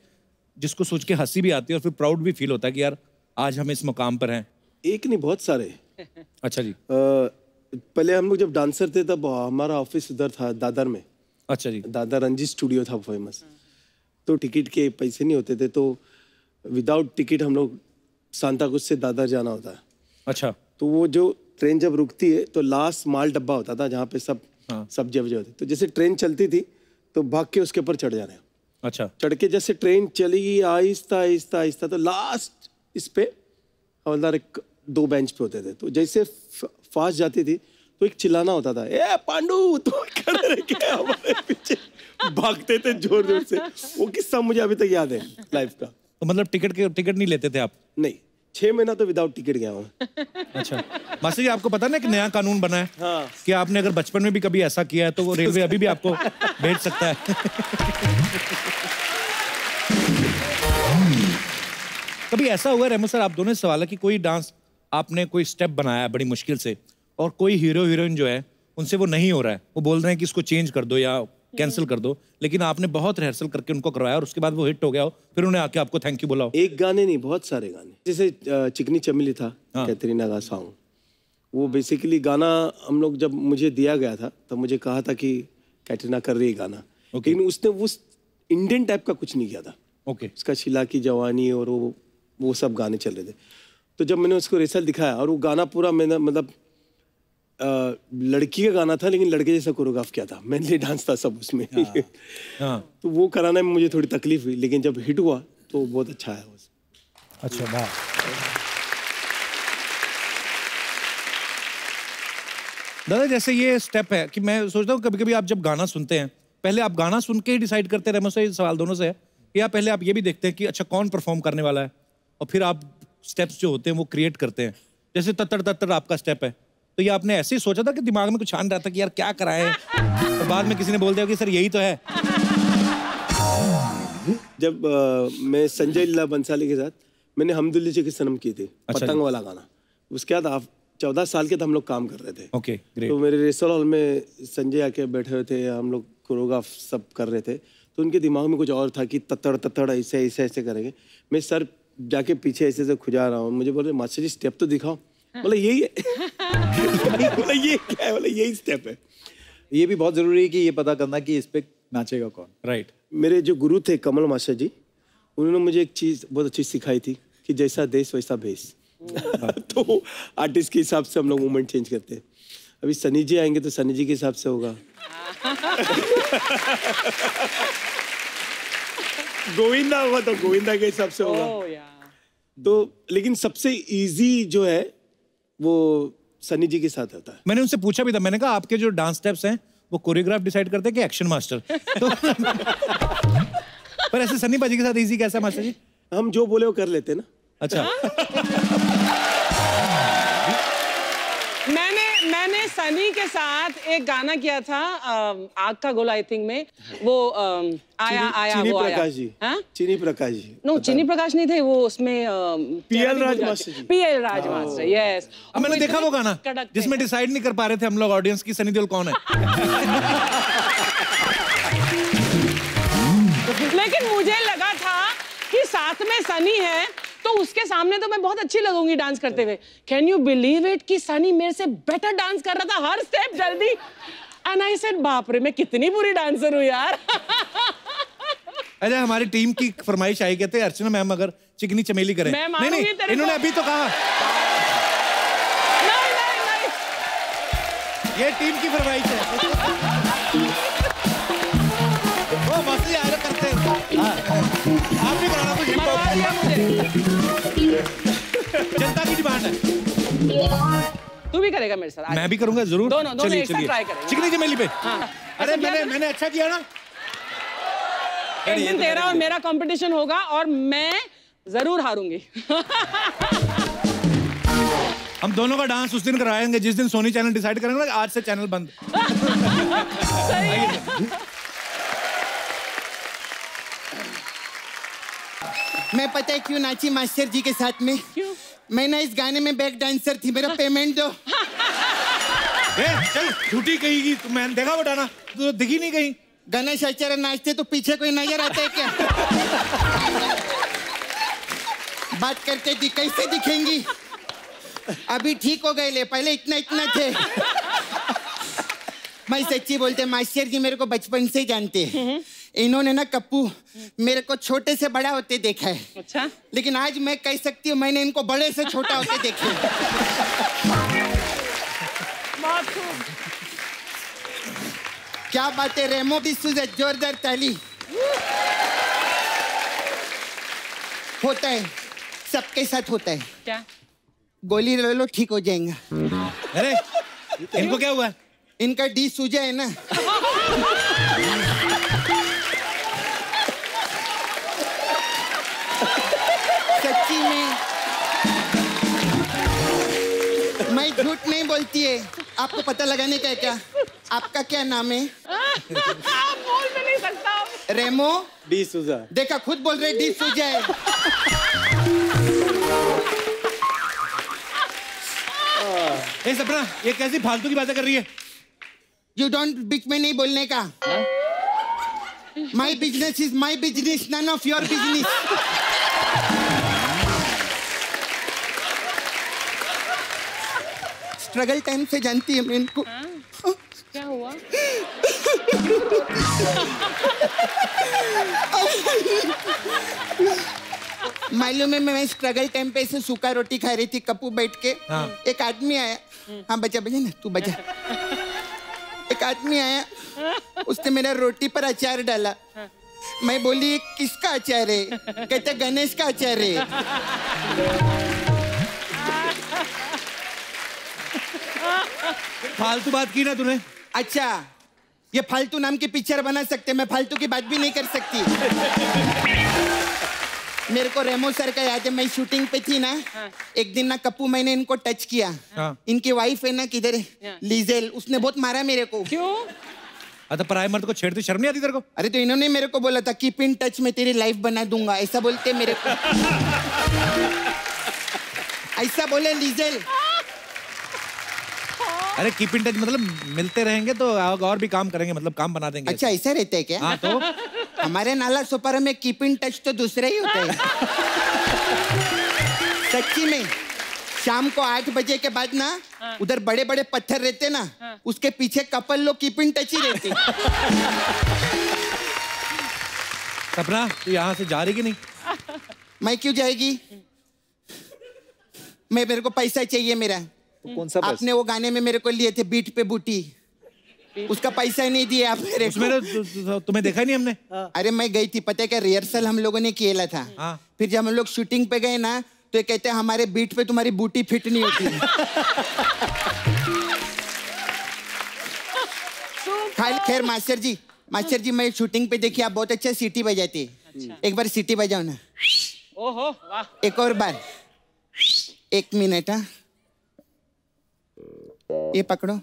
Speaker 1: जिसको सोच के हंसी भी आती है और फिर प्राउड भी फील होता है कि यार आज हम इस मुकाम पर हैं एक नहीं बहुत सारे अच्छा जी आ,
Speaker 8: पहले हम लोग जब डांसर थे तब हमारा ऑफिस उधर था दादर में अच्छा जी दादा रंजीत स्टूडियो था फेमस तो टिकट के पैसे नहीं होते थे तो विदाउट टिकट हम लोग सांताक्रूज से दादर जाना होता है अच्छा तो वो जो ट्रेन जब रुकती है तो लास्ट माल डब्बा होता था जहाँ पे सब हाँ। सब सब्जी वब्जी तो जैसे ट्रेन चलती थी तो भाग के उसके ऊपर चढ़ जा रहे अच्छा चढ़ के जैसे ट्रेन चली आहिस्ता आहिस्ता आहिस्ता तो लास्ट इस पे हवलदार एक दो बेंच पे होते थे तो जैसे फास्ट जाती थी तो एक चिल्लाना होता था ए पांडू तो खड़े हमारे पीछे भागते थे जोर जोर से वो किस्सा मुझे अभी तक याद है लाइफ का तो मतलब टिकट के टिकट
Speaker 1: नहीं लेते थे आप नहीं छह महीना तो
Speaker 8: विदाउट टिकट गया हूँ अच्छा
Speaker 1: मास्टर जी आपको पता ना कि नया कानून बना है हाँ। कि आपने अगर बचपन में भी कभी ऐसा किया है तो वो रेलवे अभी भी आपको भेज सकता है कभी ऐसा हुआ रेमो सर आप दोनों से सवाल है कि कोई डांस आपने कोई स्टेप बनाया है बड़ी मुश्किल से और कोई हीरो हीरोइन जो है उनसे वो नहीं हो रहा है वो बोल रहे हैं कि इसको चेंज कर दो या कैंसिल कर दो लेकिन आपने बहुत रिहर्सल करके उनको करवाया और उसके बाद वो हिट हो गया हो फिर उन्हें आके आपको थैंक यू बोला एक गाने
Speaker 8: नहीं बहुत सारे गाने जैसे चिकनी चमेली था हाँ। कैथरीना का सॉन्ग वो बेसिकली गाना हम लोग जब मुझे दिया गया था तब मुझे कहा था कि कैटरीना कर रही है गाना okay. लेकिन उसने उस इंडियन टाइप का कुछ नहीं किया था
Speaker 1: ओके okay.
Speaker 8: उसका शिला की जवानी और वो वो सब गाने चल रहे थे तो जब मैंने उसको रिसल दिखाया और वो गाना पूरा मैंने मतलब लड़की का गाना था लेकिन लड़के जैसा कोरियोग्राफ किया था मैनली डांस था सब उसमें हाँ, हाँ। तो वो कराने में मुझे थोड़ी तकलीफ हुई लेकिन जब हिट हुआ तो बहुत अच्छा आया
Speaker 9: अच्छा
Speaker 1: वाह दादा जैसे ये स्टेप है कि मैं सोचता हूँ कभी कभी आप जब गाना सुनते हैं पहले आप गाना सुन के ही डिसाइड करते रहे मुझसे सवाल दोनों से है या पहले आप ये भी देखते हैं कि अच्छा कौन परफॉर्म करने वाला है और फिर आप स्टेप्स जो होते हैं वो क्रिएट करते हैं जैसे तत्तर तत्तर आपका स्टेप है तो ये आपने ऐसे ही सोचा था कि दिमाग में कुछ छान रहा था कि यार क्या कराए तो बाद में किसी ने बोल दिया कि सर यही तो है
Speaker 8: जब आ, मैं संजय लीला बंसाली के साथ मैंने हमदुल्ली जी की सनम की थी अच्छा पतंग वाला गाना उसके बाद आप चौदह साल के तो हम लोग काम कर रहे थे ओके तो मेरे रेसर हॉल में संजय आके बैठे हुए थे हम लोग कोरोग्राफ सब कर रहे थे तो उनके दिमाग में कुछ और था कि तत्ड़ तत्ड़ ऐसे ऐसे ऐसे करेंगे मैं सर जाके पीछे ऐसे ऐसे खुजा रहा हूँ मुझे बोल रहे मास्टर जी स्टेप तो दिखाओ बोले यही है बोले ये क्या है बोले यही स्टेप है ये भी बहुत जरूरी है कि ये पता करना कि इस पे नाचेगा कौन राइट right. मेरे जो गुरु थे कमल मास्टर जी उन्होंने मुझे एक चीज बहुत अच्छी सिखाई थी कि जैसा देश वैसा भेस तो आर्टिस्ट के हिसाब से हम लोग मूवमेंट चेंज करते हैं अभी सनी जी आएंगे तो सनी जी के हिसाब से होगा गोविंदा होगा तो गोविंदा के हिसाब से होगा oh,
Speaker 5: yeah.
Speaker 1: तो लेकिन सबसे इजी जो है वो सनी जी के साथ आता है मैंने उनसे पूछा भी था मैंने कहा आपके जो डांस स्टेप्स हैं वो कोरियोग्राफ डिसाइड करते हैं कि एक्शन मास्टर तो पर ऐसे सनी बाजी के साथ इजी कैसा मास्टर जी हम जो बोले वो कर लेते
Speaker 10: ना
Speaker 4: अच्छा सनी के साथ एक गाना किया था आग का गोला आई थिंक में वो आया आया चीनी वो प्रकाश जी हाँ?
Speaker 8: चीनी प्रकाश जी
Speaker 4: नो चीनी प्रकाश नहीं थे वो उसमें PL Raj master PL Raj master yes मैंने देखा वो गाना
Speaker 1: जिसमें डिसाइड नहीं कर पा रहे थे हम लोग ऑडियंस की सनी देओल कौन है
Speaker 4: लेकिन मुझे लगा था कि साथ में सनी है तो उसके सामने तो मैं बहुत अच्छी लगूंगी डांस करते हुए कैन यू बिलीव इट कि सनी मेरे से बेटर डांस कर रहा था हर स्टेप जल्दी एंड आई सेड बाप रे मैं कितनी बुरी डांसर हूं यार
Speaker 1: अरे हमारी टीम की फरमाइश आई कहते अर्चना मैम अगर चिकनी चमेली करें मैं नहीं नहीं इन्होंने अभी तो कहा नहीं, नहीं, नहीं। ये टीम की फरमाइश है
Speaker 4: की डिमांड है तू भी करेगा मेरे साथ मैं
Speaker 1: भी करूंगा जरूर दोनों दोनों एक साथ ट्राई करेंगे चिकनी चमेली पे
Speaker 4: हाँ। अरे अच्छा, मैंने अच्छा, मैंने अच्छा किया ना
Speaker 1: एक दिन तो तेरा और मेरा
Speaker 4: कंपटीशन होगा और मैं जरूर हारूंगी
Speaker 1: हम दोनों का डांस उस दिन कराएंगे जिस दिन सोनी
Speaker 6: चैनल डिसाइड करेंगे ना आज से चैनल बंद मैं पता है क्यों नाची मास्टर जी के साथ में क्यों मैं ना इस गाने में बैक डांसर थी मेरा पेमेंट दो चल झूठी कहेगी तो मैंने देखा बताना तो दिखी नहीं कहीं गणेश आचार्य नाचते तो पीछे कोई नजर आता है क्या बात करते थी कैसे दिखेंगी अभी ठीक हो गए ले पहले इतना इतना थे मैं सच्ची बोलते मास्टर जी मेरे को बचपन से जानते हैं हम्म। इन्होंने ना कप्पू मेरे को छोटे से बड़ा होते देखा है अच्छा लेकिन आज मैं कह सकती हूँ मैंने इनको बड़े से छोटा होते देखे क्या बात है रेमो भी सुझे जोरदार ताली होता है सबके साथ होता है क्या गोली ले लो ठीक हो जाएंगे अरे इनको क्या हुआ इनका डी सूजा है ना आपसी में मैं झूठ नहीं बोलती है आपको पता लगाने का है क्या आपका क्या नाम है बोल भी नहीं सकता रेमो डी सुजा देखा खुद बोल रहे डी सुजा है ए सपना ये कैसी फालतू की बातें कर रही है यू डोंट बीच में नहीं बोलने का my business is my business none of your business struggle time से जानती है मैं इनको हाँ? क्या हुआ मालूम है मैं स्ट्रगल टाइम पे ऐसे सूखा रोटी खा रही थी कपू बैठ के हाँ। एक आदमी आया हम्म। हाँ बजा बजा ना तू बजा एक आदमी आया उसने मेरा रोटी पर अचार डाला हाँ। मैं बोली किसका अचार है कहते गणेश का अचार है हाँ। फालतू बात की ना तूने अच्छा ये फालतू नाम की पिक्चर बना सकते मैं फालतू की बात भी नहीं कर सकती मेरे को रेमो सर का याद है मैं शूटिंग पे थी ना हाँ। एक दिन ना कप्पू मैंने इनको टच किया हाँ। इनकी वाइफ है ना किधर लीजेल हाँ। उसने बहुत मारा मेरे को क्यों अरे अच्छा, तो मर्द को छेड़ते शर्म नहीं आती तेरे को अरे तो इन्होंने मेरे को बोला था कीप इन टच में तेरी लाइफ बना दूंगा ऐसा बोलते मेरे को ऐसा बोले लीजेल
Speaker 1: अरे कीप इन टच मतलब मिलते रहेंगे तो और भी काम करेंगे मतलब काम बना देंगे अच्छा ऐसे रहते हैं क्या हाँ तो
Speaker 6: हमारे नाला सुपर में कीप इन टच तो दूसरे ही होते हैं सच्ची में शाम को आठ बजे के बाद ना हाँ। उधर बड़े बड़े पत्थर रहते ना हाँ। उसके पीछे कपल लोग कीप इन टच ही रहते सपना तू यहाँ से जा रही कि नहीं मैं क्यों जाएगी मैं मेरे को पैसा चाहिए मेरा
Speaker 5: आपको
Speaker 8: कौन सा
Speaker 6: आपने वो गाने में मेरे को लिए थे बीट पे बूटी उसका पैसा ही नहीं दिया तो तो- तो- तुम्हें देखा नहीं हमने हाँ। अरे मैं गई थी पता है क्या रिहर्सल हम लोगों ने किया था हाँ। फिर जब हम लोग शूटिंग पे गए ना तो ये कहते हैं हमारे बीट पे तुम्हारी बूटी फिट नहीं होती खैर मास्टर जी मास्टर जी मैं शूटिंग पे देखी आप बहुत अच्छा सीटी बजाती अच्छा। एक बार सीटी बजाओ ना ओहो वाह एक और बार एक मिनट हाँ ये पकड़ो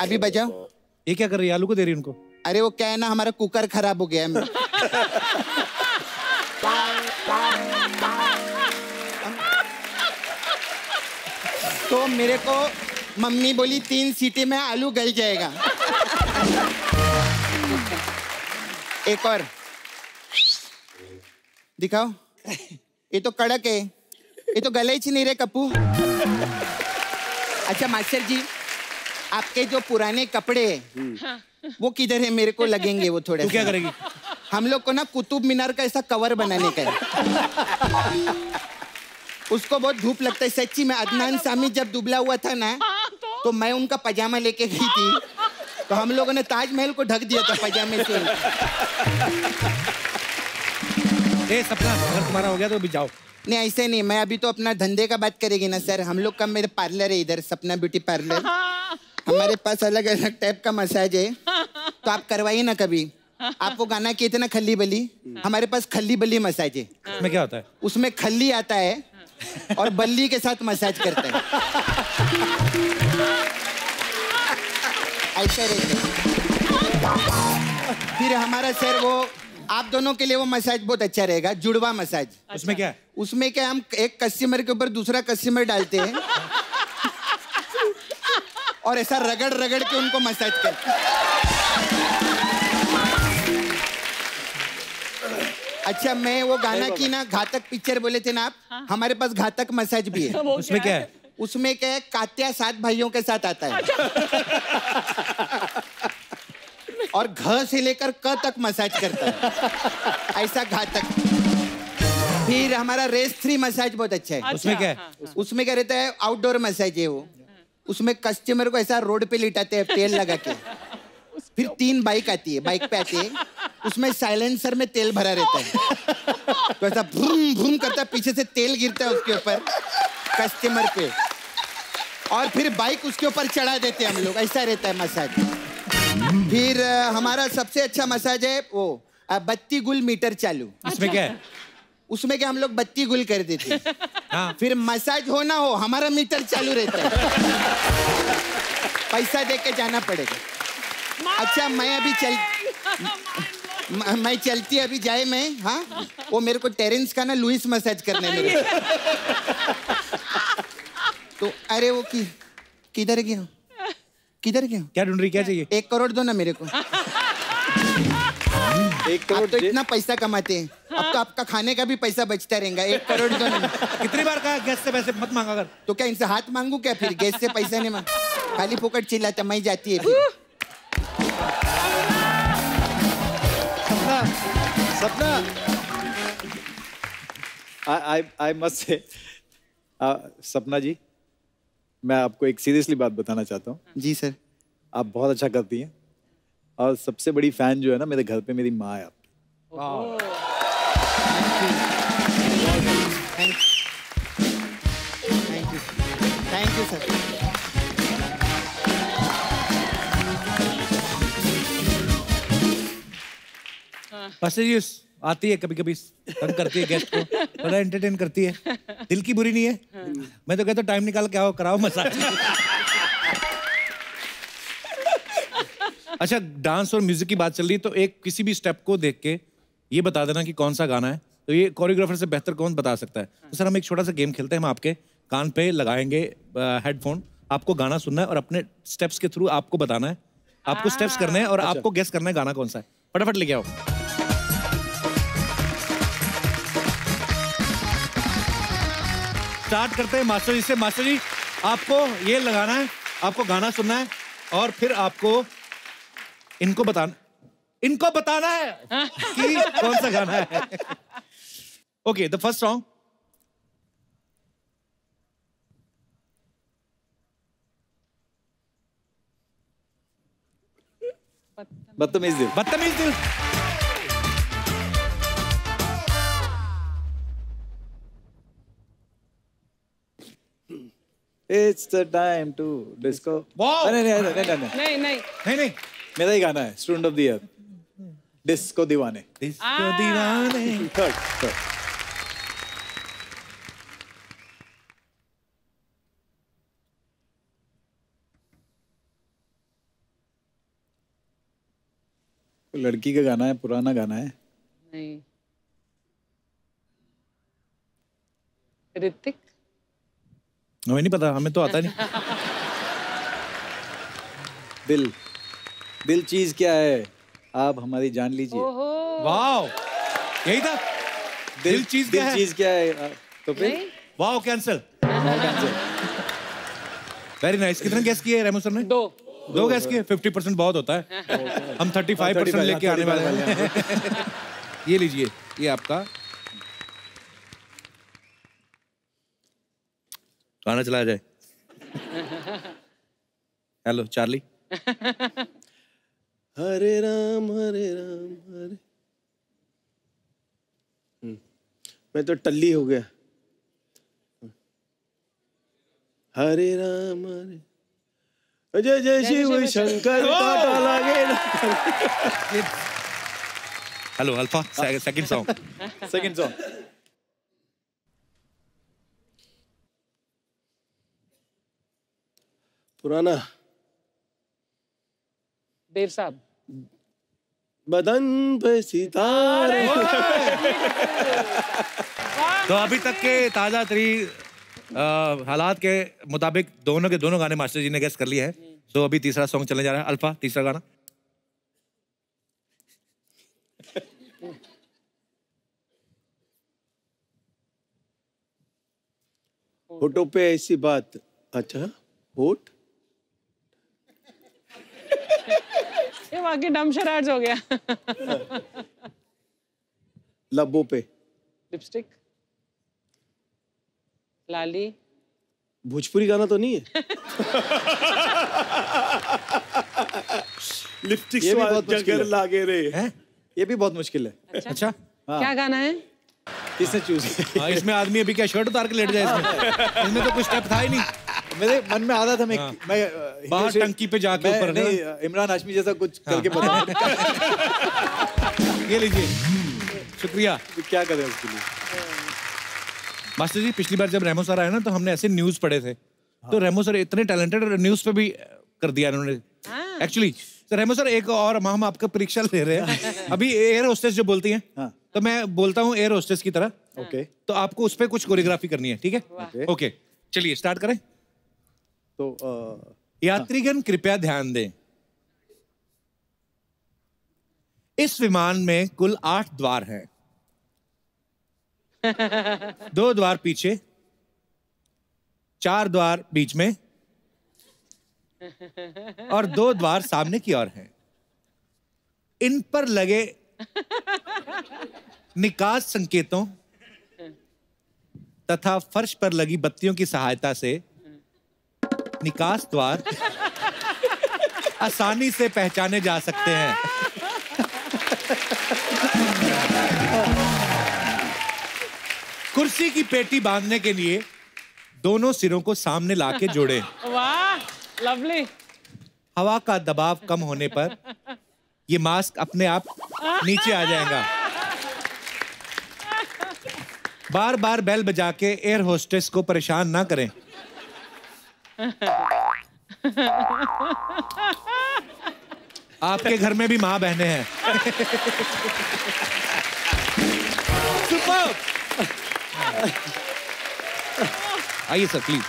Speaker 6: अभी बजाओ ये क्या कर रही है आलू को दे रही उनको अरे वो क्या है ना हमारा कुकर खराब हो गया है तो मेरे को मम्मी बोली तीन सीटी में आलू गल जाएगा एक और दिखाओ ये तो कड़क है ये तो गले ही नहीं रहे कप्पू अच्छा मास्टर जी आपके जो पुराने कपड़े हम्म। हाँ। वो किधर है मेरे को लगेंगे वो थोड़े क्या करेगी हम लोग को ना कुतुब मीनार का ऐसा कवर बनाने का है उसको बहुत धूप लगता है सच्ची में अदनान सामी जब दुबला हुआ था ना हाँ, तो? तो मैं उनका पजामा लेके गई थी तो हम लोगों ने ताजमहल को ढक दिया था पजामे से
Speaker 1: ए सपना अगर तुम्हारा हो गया तो अभी जाओ
Speaker 6: नहीं ऐसे नहीं मैं अभी तो अपना धंधे का बात करेगी ना सर हम लोग का मेरा पार्लर है इधर सपना ब्यूटी पार्लर हमारे पास अलग अलग टाइप का मसाज है तो आप करवाइए ना कभी आपको गाना किए थे ना खली बली हम्म। हमारे पास खली बली मसाज है हाँ। उसमें क्या होता है उसमें खली आता है और बल्ली के साथ मसाज करता है ऐसा रहते फिर हमारा सर वो आप दोनों के लिए वो मसाज बहुत अच्छा रहेगा जुड़वा मसाज अच्छा। उसमें क्या उसमें क्या हम एक कस्टमर के ऊपर दूसरा कस्टमर डालते हैं और ऐसा रगड़ रगड़ के उनको मसाज करते अच्छा मैं वो गाना की ना घातक पिक्चर बोले थे ना आप हाँ? हमारे पास घातक मसाज भी है उसमें क्या है उसमें क्या है कात्या सात भाइयों के साथ आता है अच्छा। और घ से लेकर क तक मसाज करता है ऐसा घातक फिर हमारा रेस थ्री मसाज बहुत अच्छा है उसमें क्या अच्छा, हाँ। उसमें क्या रहता है आउटडोर मसाज है वो उसमें कस्टमर को ऐसा रोड पे लिटाते हैं तेल लगा के फिर तीन बाइक आती है बाइक पे आती है उसमें साइलेंसर में तेल भरा रहता है तो ऐसा भूम भूम करता है पीछे से तेल गिरता है उसके ऊपर कस्टमर पे और फिर बाइक उसके ऊपर चढ़ा देते हैं हम लोग ऐसा रहता है मसाज फिर हमारा सबसे अच्छा मसाज है वो बत्ती गुल मीटर चालू इसमें अच्छा। क्या है उसमें क्या हम लोग बत्ती गुल कर देते हैं फिर मसाज हो ना हो हमारा मीटर चालू रहता है पैसा दे के जाना पड़ेगा अच्छा मैं अभी चल मैं चलती अभी जाए मैं हाँ वो मेरे को टेरेंस का ना लुइस मसाज करने में तो अरे वो कि किधर गया किधर क्या क्या ढूंढ रही क्या चाहिए एक करोड़ दो ना मेरे को एक करोड़ तो इतना पैसा कमाते हैं अब तो आपका खाने का भी पैसा बचता रहेगा एक करोड़ दो ना कितनी बार कहा गैस से पैसे मत मांगा कर तो क्या इनसे हाथ मांगू क्या फिर गैस से पैसा नहीं मांग खाली फोकट चिल्लाता मई जाती है सपना सपना आई आई मस्ट
Speaker 3: से सपना जी मैं आपको एक सीरियसली बात बताना चाहता हूँ हम्म। जी सर आप बहुत अच्छा करती हैं और सबसे बड़ी फैन जो है ना मेरे घर पे मेरी माँ है आपकी
Speaker 1: आती है कभी कभी तंग करती है गेस्ट को थोड़ा एंटरटेन करती है दिल की बुरी नहीं है मैं तो कहता हूँ टाइम निकाल के आओ कराओ मसाज अच्छा डांस और म्यूजिक की बात चल रही है तो एक किसी भी स्टेप को देख के ये बता देना कि कौन सा गाना है तो ये कोरियोग्राफर से बेहतर कौन बता सकता है तो सर हम एक छोटा सा गेम खेलते हैं हम आपके कान पे लगाएंगे हेडफोन आपको गाना सुनना है और अपने स्टेप्स के थ्रू आपको बताना है आपको स्टेप्स हाँ। करने हैं और अच्छा। आपको गेस करना है गाना कौन सा है फटाफट लेके आओ स्टार्ट करते हैं मास्टर जी से मास्टर जी आपको ये लगाना है आपको गाना सुनना है और फिर आपको इनको बताना इनको बताना है कि कौन सा गाना है ओके द फर्स्ट सॉन्ग
Speaker 3: बदतमीज दिल बदतमीज दिल It's the time to disco. Wow. नहीं नहीं नहीं नहीं नहीं नहीं नहीं नहीं मेरा ही गाना है student of the year. Disco दीवाने Disco दीवाने Third. लड़की का गाना है पुराना गाना है
Speaker 5: नहीं
Speaker 4: ऋतिक
Speaker 3: हमें नहीं पता हमें तो आता नहीं बिल बिल चीज क्या है आप हमारी जान लीजिए वाह यही था बिल, चीज क्या है? चीज क्या है तो फिर
Speaker 1: वाह कैंसिल वेरी नाइस कितने गैस किए रेमो सर ने दो दो गैस किए फिफ्टी परसेंट बहुत होता है हम थर्टी फाइव परसेंट लेके आने वाले हैं ये लीजिए ये आपका
Speaker 3: गाना चलाया जाए हेलो चार्ली
Speaker 8: हरे राम हरे राम हरे हम्म, मैं तो टल्ली हो गया हरे राम हरे जय जय Shiv Shankar
Speaker 9: hello alpha second song
Speaker 1: second song
Speaker 8: पुराना देव साहब बदन पे सितारे
Speaker 1: तो अभी तक के ताजा तरी हालात के मुताबिक दोनों के दोनों गाने मास्टर जी ने गेस कर लिए हैं तो अभी तीसरा सॉन्ग चलने जा रहा है अल्फा तीसरा गाना
Speaker 8: होटो पे ऐसी बात अच्छा होट
Speaker 4: ये वाकई डम शराज हो गया लबों पे लिपस्टिक लाली
Speaker 8: भोजपुरी गाना तो नहीं है
Speaker 3: लिपस्टिक ये भी बहुत मुश्किल लागे रे है ये भी बहुत मुश्किल है अच्छा।, अच्छा, हाँ। क्या गाना है किसने चूज हाँ, इसमें आदमी अभी क्या शर्ट उतार के लेट जाए इसमें इसमें तो कुछ स्टेप था ही नहीं मेरे मन में आ रहा था मैं हाँ। मैं बाहर टंकी पे जाके ऊपर नहीं इमरान हाशमी जैसा कुछ हाँ। करके बताया
Speaker 9: ये लीजिए शुक्रिया
Speaker 3: क्या करें उसके लिए
Speaker 9: मास्टर जी
Speaker 1: पिछली बार जब रेमो सर आया ना तो हमने ऐसे न्यूज पढ़े थे तो हाँ। रेमो सर इतने टैलेंटेड और न्यूज पे भी कर दिया इन्होंने एक्चुअली तो रेमो सर एक और हम आपका परीक्षा ले रहे हैं अभी एयर होस्टेस जो बोलती हैं तो मैं बोलता हूँ एयर होस्टेस की तरह ओके तो आपको उस पर कुछ कोरियोग्राफी करनी है ठीक
Speaker 3: है ओके
Speaker 1: चलिए स्टार्ट करें
Speaker 3: तो
Speaker 1: यात्रीगण कृपया ध्यान दें इस विमान में कुल आठ द्वार हैं दो द्वार पीछे चार द्वार बीच में और दो द्वार सामने की ओर हैं इन पर लगे निकास संकेतों तथा फर्श पर लगी बत्तियों की सहायता से निकास द्वार आसानी से पहचाने जा सकते हैं कुर्सी की पेटी बांधने के लिए दोनों सिरों को सामने लाके जोड़े
Speaker 4: वाह लवली
Speaker 1: हवा का दबाव कम होने पर ये मास्क अपने आप नीचे आ जाएगा बार बार बेल बजा के एयर होस्टेस को परेशान ना करें आपके घर में भी माँ बहने हैं आइए सर प्लीज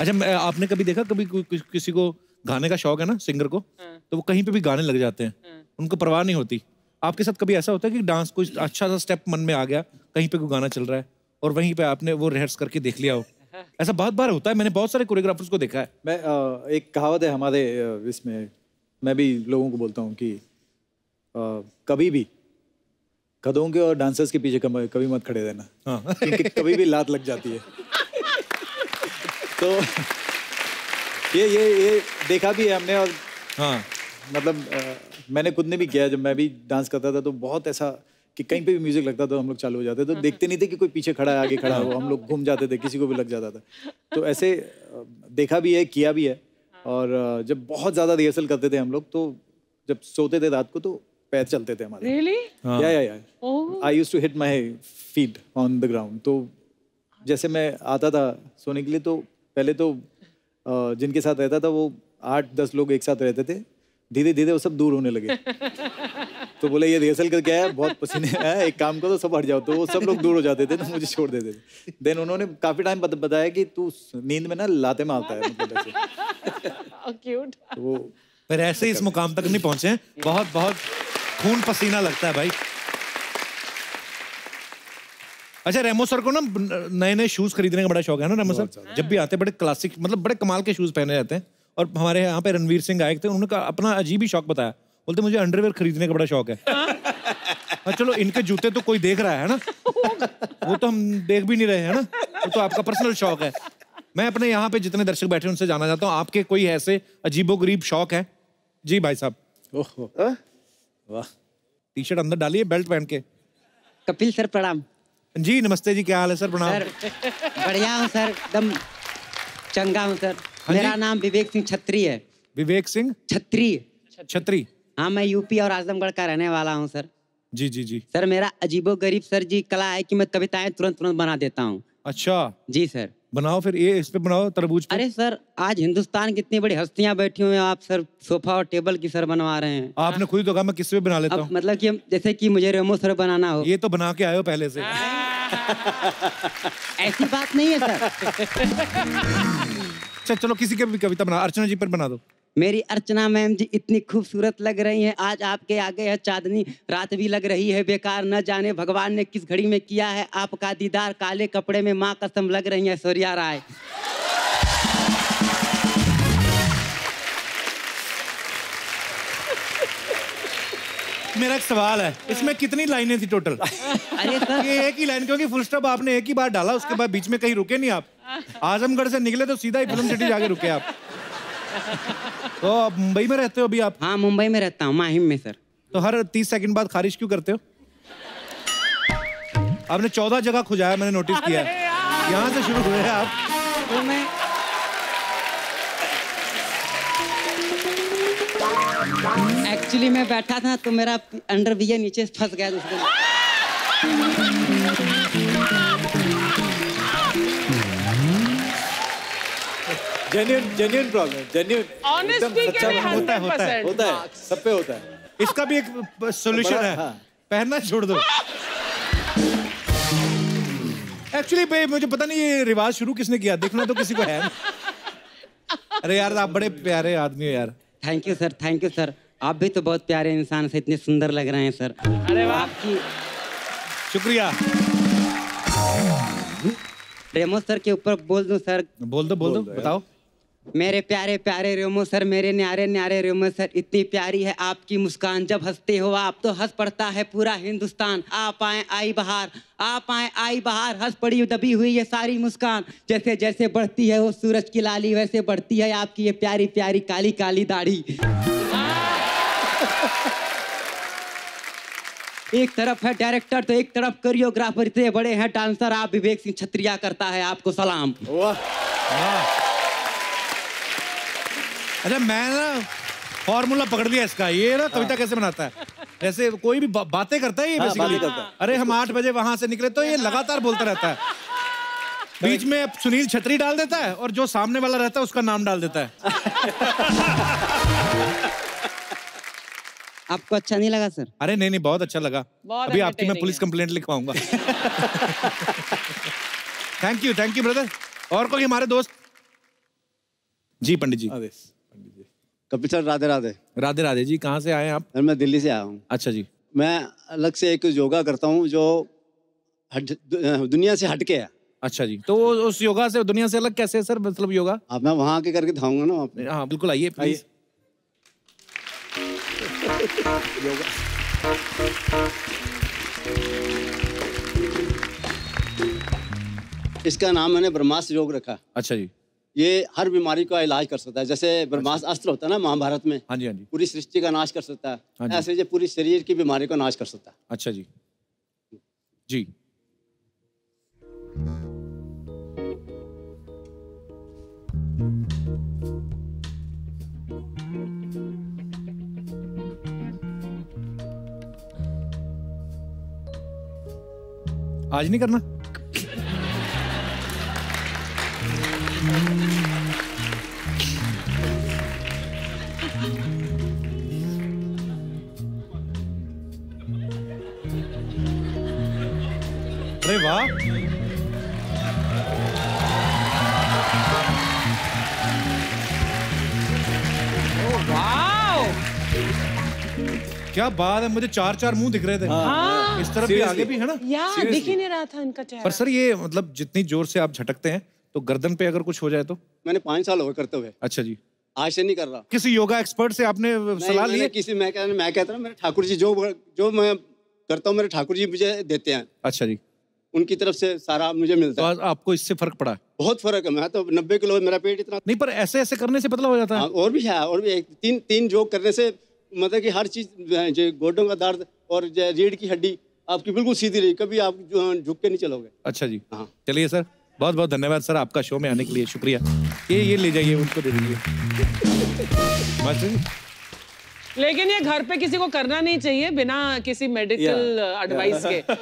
Speaker 1: अच्छा आपने कभी देखा कभी कि, किसी को गाने का शौक है ना सिंगर को हाँ। तो वो कहीं पे भी गाने लग जाते हैं हाँ। उनको परवाह नहीं होती आपके साथ कभी ऐसा होता है कि डांस कोई अच्छा सा स्टेप मन में आ गया कहीं पे कोई गाना चल रहा है और वहीं पे आपने वो रिहर्स करके देख लिया हो ऐसा बहुत बार होता है मैंने बहुत सारे कोरियोग्राफर्स को देखा है
Speaker 3: मैं आ, एक कहावत है हमारे इसमें मैं भी लोगों को बोलता हूँ कि आ, कभी भी कदों के और डांसर्स के पीछे कभी मत खड़े रहना हाँ। कभी भी लात लग जाती है तो ये ये ये देखा भी है हमने और हाँ मतलब आ, मैंने खुद ने भी किया जब मैं भी डांस करता था तो बहुत ऐसा कि कहीं पे भी म्यूजिक लगता तो हम लोग चालू हो जाते तो हाँ, हाँ। देखते नहीं थे कि कोई पीछे खड़ा है आगे खड़ा हो हम लोग घूम जाते थे किसी को भी लग जाता था तो ऐसे देखा भी है किया भी है हाँ। और जब बहुत ज़्यादा रिहर्सल करते थे हम लोग तो जब सोते थे रात को तो पैर चलते थे हमारे या या
Speaker 4: या
Speaker 3: I use to hit my feet on the ground तो जैसे मैं आता था सोने के लिए तो पहले तो जिनके साथ रहता था वो आठ दस लोग एक साथ रहते थे धीरे धीरे वो सब दूर होने लगे तो बोले ये रिहर्सल करके आया बहुत पसीने आया एक काम करो सब हट जाओ तो वो सब लोग दूर हो जाते थे ना तो मुझे छोड़ देते थे देन उन्होंने काफ़ी टाइम बताया कि तू नींद में ना लाते मारता है मतलब
Speaker 4: oh, तो
Speaker 3: वो पर
Speaker 1: ऐसे इस मुकाम तक नहीं पहुंचे बहुत बहुत खून पसीना लगता है भाई अच्छा रेमो सर को ना नए नए शूज खरीदने का बड़ा शौक है ना रेमो सर जब भी आते हैं बड़े क्लासिक मतलब बड़े कमाल के शूज पहने रहते हैं और हमारे यहाँ पे रणवीर सिंह आए थे उन्होंने अपना अजीब ही शौक बताया बोलते मुझे अंडरवेयर खरीदने का बड़ा शौक है हाँ।, हाँ चलो इनके जूते तो कोई देख रहा है ना वो तो हम देख भी नहीं रहे हैं ना वो तो आपका पर्सनल शौक है मैं अपने यहाँ पे जितने दर्शक बैठे उनसे जाना चाहता हूँ आपके कोई ऐसे अजीबो गरीब शौक है जी भाई साहब हाँ? वाह टी शर्ट अंदर डालिए बेल्ट पहन के
Speaker 11: कपिल सर प्रणाम जी नमस्ते जी क्या हाल है सर प्रणाम बढ़िया हूँ सर एकदम चंगा हूँ सर हाँ मेरा नाम विवेक सिंह छत्री है विवेक सिंह छत्री छत्री हाँ मैं यूपी और आजमगढ़ का रहने वाला हूँ सर जी जी जी सर मेरा अजीबो गरीब सर जी कला है कि मैं कविताएं तुरंत तुरंत बना देता हूँ अच्छा जी सर बनाओ फिर ये इस पे बनाओ तरबूज अरे सर आज हिंदुस्तान की इतनी बड़ी हस्तियाँ बैठी हुई हैं आप सर सोफा और टेबल की सर बनवा रहे हैं आपने खुद तो कहा मैं किस पे बना लेता हूँ मतलब कि जैसे कि मुझे रेमो सर बनाना हो ये तो बना के आए हो पहले से ऐसी बात नहीं है सर
Speaker 1: अच्छा, चलो किसी के भी कविता बना अर्चना जी पर बना दो
Speaker 11: मेरी अर्चना मैम जी इतनी खूबसूरत लग रही हैं आज आपके आगे है चांदनी रात भी लग रही है बेकार न जाने भगवान ने किस घड़ी में किया है आपका दीदार काले कपड़े में माँ कसम लग रही है सूर्या राय
Speaker 1: मेरा एक सवाल है इसमें कितनी लाइनें थी टोटल अरे सर ये एक ही लाइन क्योंकि फुल स्टॉप आपने एक ही बार डाला उसके बाद बीच में कहीं रुके नहीं आप आजमगढ़ से निकले तो सीधा ही फिल्म सिटी जाके रुके आप तो आप मुंबई में रहते हो अभी आप हाँ मुंबई में रहता हूँ माहिम में सर तो हर तीस सेकंड बाद खारिज क्यों करते हो आपने चौदह जगह खुजाया मैंने नोटिस किया यहाँ से शुरू हुए आप
Speaker 11: तो मैं एक्चुअली मैं बैठा था तो मेरा अंडरवियर नीचे फंस गया दूसरे
Speaker 3: genuine genuine problem genuine honestly के लिए होता है होता है होता है सब पे होता है इसका भी एक सॉल्यूशन है हाँ। पहनना छोड़ दो
Speaker 1: एक्चुअली भाई मुझे पता नहीं ये रिवाज शुरू किसने किया देखना
Speaker 11: तो किसी को है अरे यार आप बड़े प्यारे आदमी हो यार thank you sir thank you sir आप भी तो बहुत प्यारे इंसान से इतने सुंदर लग रहे हैं सर अरे आपकी शुक्रिया रेमो सर के ऊपर बोल दूं सर बोल दो बोल दो बताओ मेरे प्यारे प्यारे रेमो सर मेरे न्यारे न्यारे रेमो सर इतनी प्यारी है आपकी मुस्कान जब हंसते हो आप तो हंस पड़ता है पूरा हिंदुस्तान आप आए आई बहार आप आए आई बहार हंस पड़ी दबी हुई ये सारी मुस्कान जैसे जैसे बढ़ती है वो सूरज की लाली वैसे बढ़ती है आपकी ये प्यारी प्यारी काली काली दाढ़ी एक तरफ है डायरेक्टर तो एक तरफ कोरियोग्राफर इतने बड़े हैं डांसर आप विवेक सिंह छत्रिया करता है आपको सलाम वाह अच्छा मैं ना फॉर्मूला
Speaker 1: पकड़ लिया इसका ये ना हाँ। कविता कैसे बनाता है जैसे कोई भी बा, बातें करता है ये हाँ, बेसिकली करता है। अरे हम आठ बजे वहां से निकले तो ये लगातार बोलता रहता है बीच में सुनील छतरी डाल देता है और जो सामने वाला रहता है उसका नाम डाल देता है आपको अच्छा नहीं लगा सर अरे नहीं नहीं बहुत अच्छा लगा बहुत अभी आपकी मैं पुलिस कंप्लेंट लिखवाऊंगा thank you thank you brother और कोई हमारे
Speaker 10: दोस्त जी पंडित जी कपिल सर राधे राधे राधे राधे जी कहाँ से आए आप मैं दिल्ली से आया हूँ अच्छा जी मैं अलग से एक योगा करता हूँ जो हट दुनिया से हटके है अच्छा जी तो उस योगा से दुनिया से अलग कैसे है सर मतलब योगा आप मैं वहाँ आके करके दिखाऊंगा ना आपने हाँ बिल्कुल आइए प्लीज इसका नाम मैंने ब्रह्मास्त्र योग रखा अच्छा जी ये हर बीमारी का इलाज कर सकता है जैसे ब्रह्मास्त्र अच्छा। अस्त्र होता है ना महाभारत में हाँ जी हाँ जी पूरी सृष्टि का नाश कर सकता है हाँ ऐसे ये पूरी शरीर की बीमारी का नाश कर सकता है
Speaker 9: अच्छा जी जी
Speaker 1: आज नहीं करना अरे वाह क्या बात है मुझे चार चार मुंह दिख रहे थे हाँ।, हाँ। इस तरफ भी आगे
Speaker 4: भी है ना यार दिख ही नहीं रहा था इनका चेहरा पर
Speaker 10: सर ये मतलब जितनी जोर से आप झटकते हैं तो गर्दन पे अगर कुछ हो जाए तो मैंने पांच साल हो करते हुए अच्छा जी आज से नहीं कर रहा किसी योगा एक्सपर्ट से आपने सलाह ली किसी मैं मैं कहता हूँ मेरे ठाकुर जी जो जो मैं करता हूँ मेरे ठाकुर जी मुझे देते हैं अच्छा जी उनकी तरफ से सारा मुझे मिलता तो है तो आपको इससे फर्क पड़ा बहुत फर्क है मैं तो नब्बे किलो मेरा पेट इतना नहीं पर ऐसे ऐसे करने से पतला हो जाता है हाँ, और भी है और भी तीन तीन योग करने से मतलब कि हर चीज जो गोडों का दर्द और रीढ़ की हड्डी आपकी बिल्कुल सीधी रही कभी आप झुक के नहीं चलोगे
Speaker 9: अच्छा जी हाँ चलिए सर बहुत बहुत धन्यवाद सर आपका शो में आने के
Speaker 1: लिए शुक्रिया ये ये ले जाइए उनको दे
Speaker 10: दीजिए
Speaker 4: लेकिन ये घर पे किसी को करना नहीं चाहिए बिना किसी मेडिकल एडवाइस के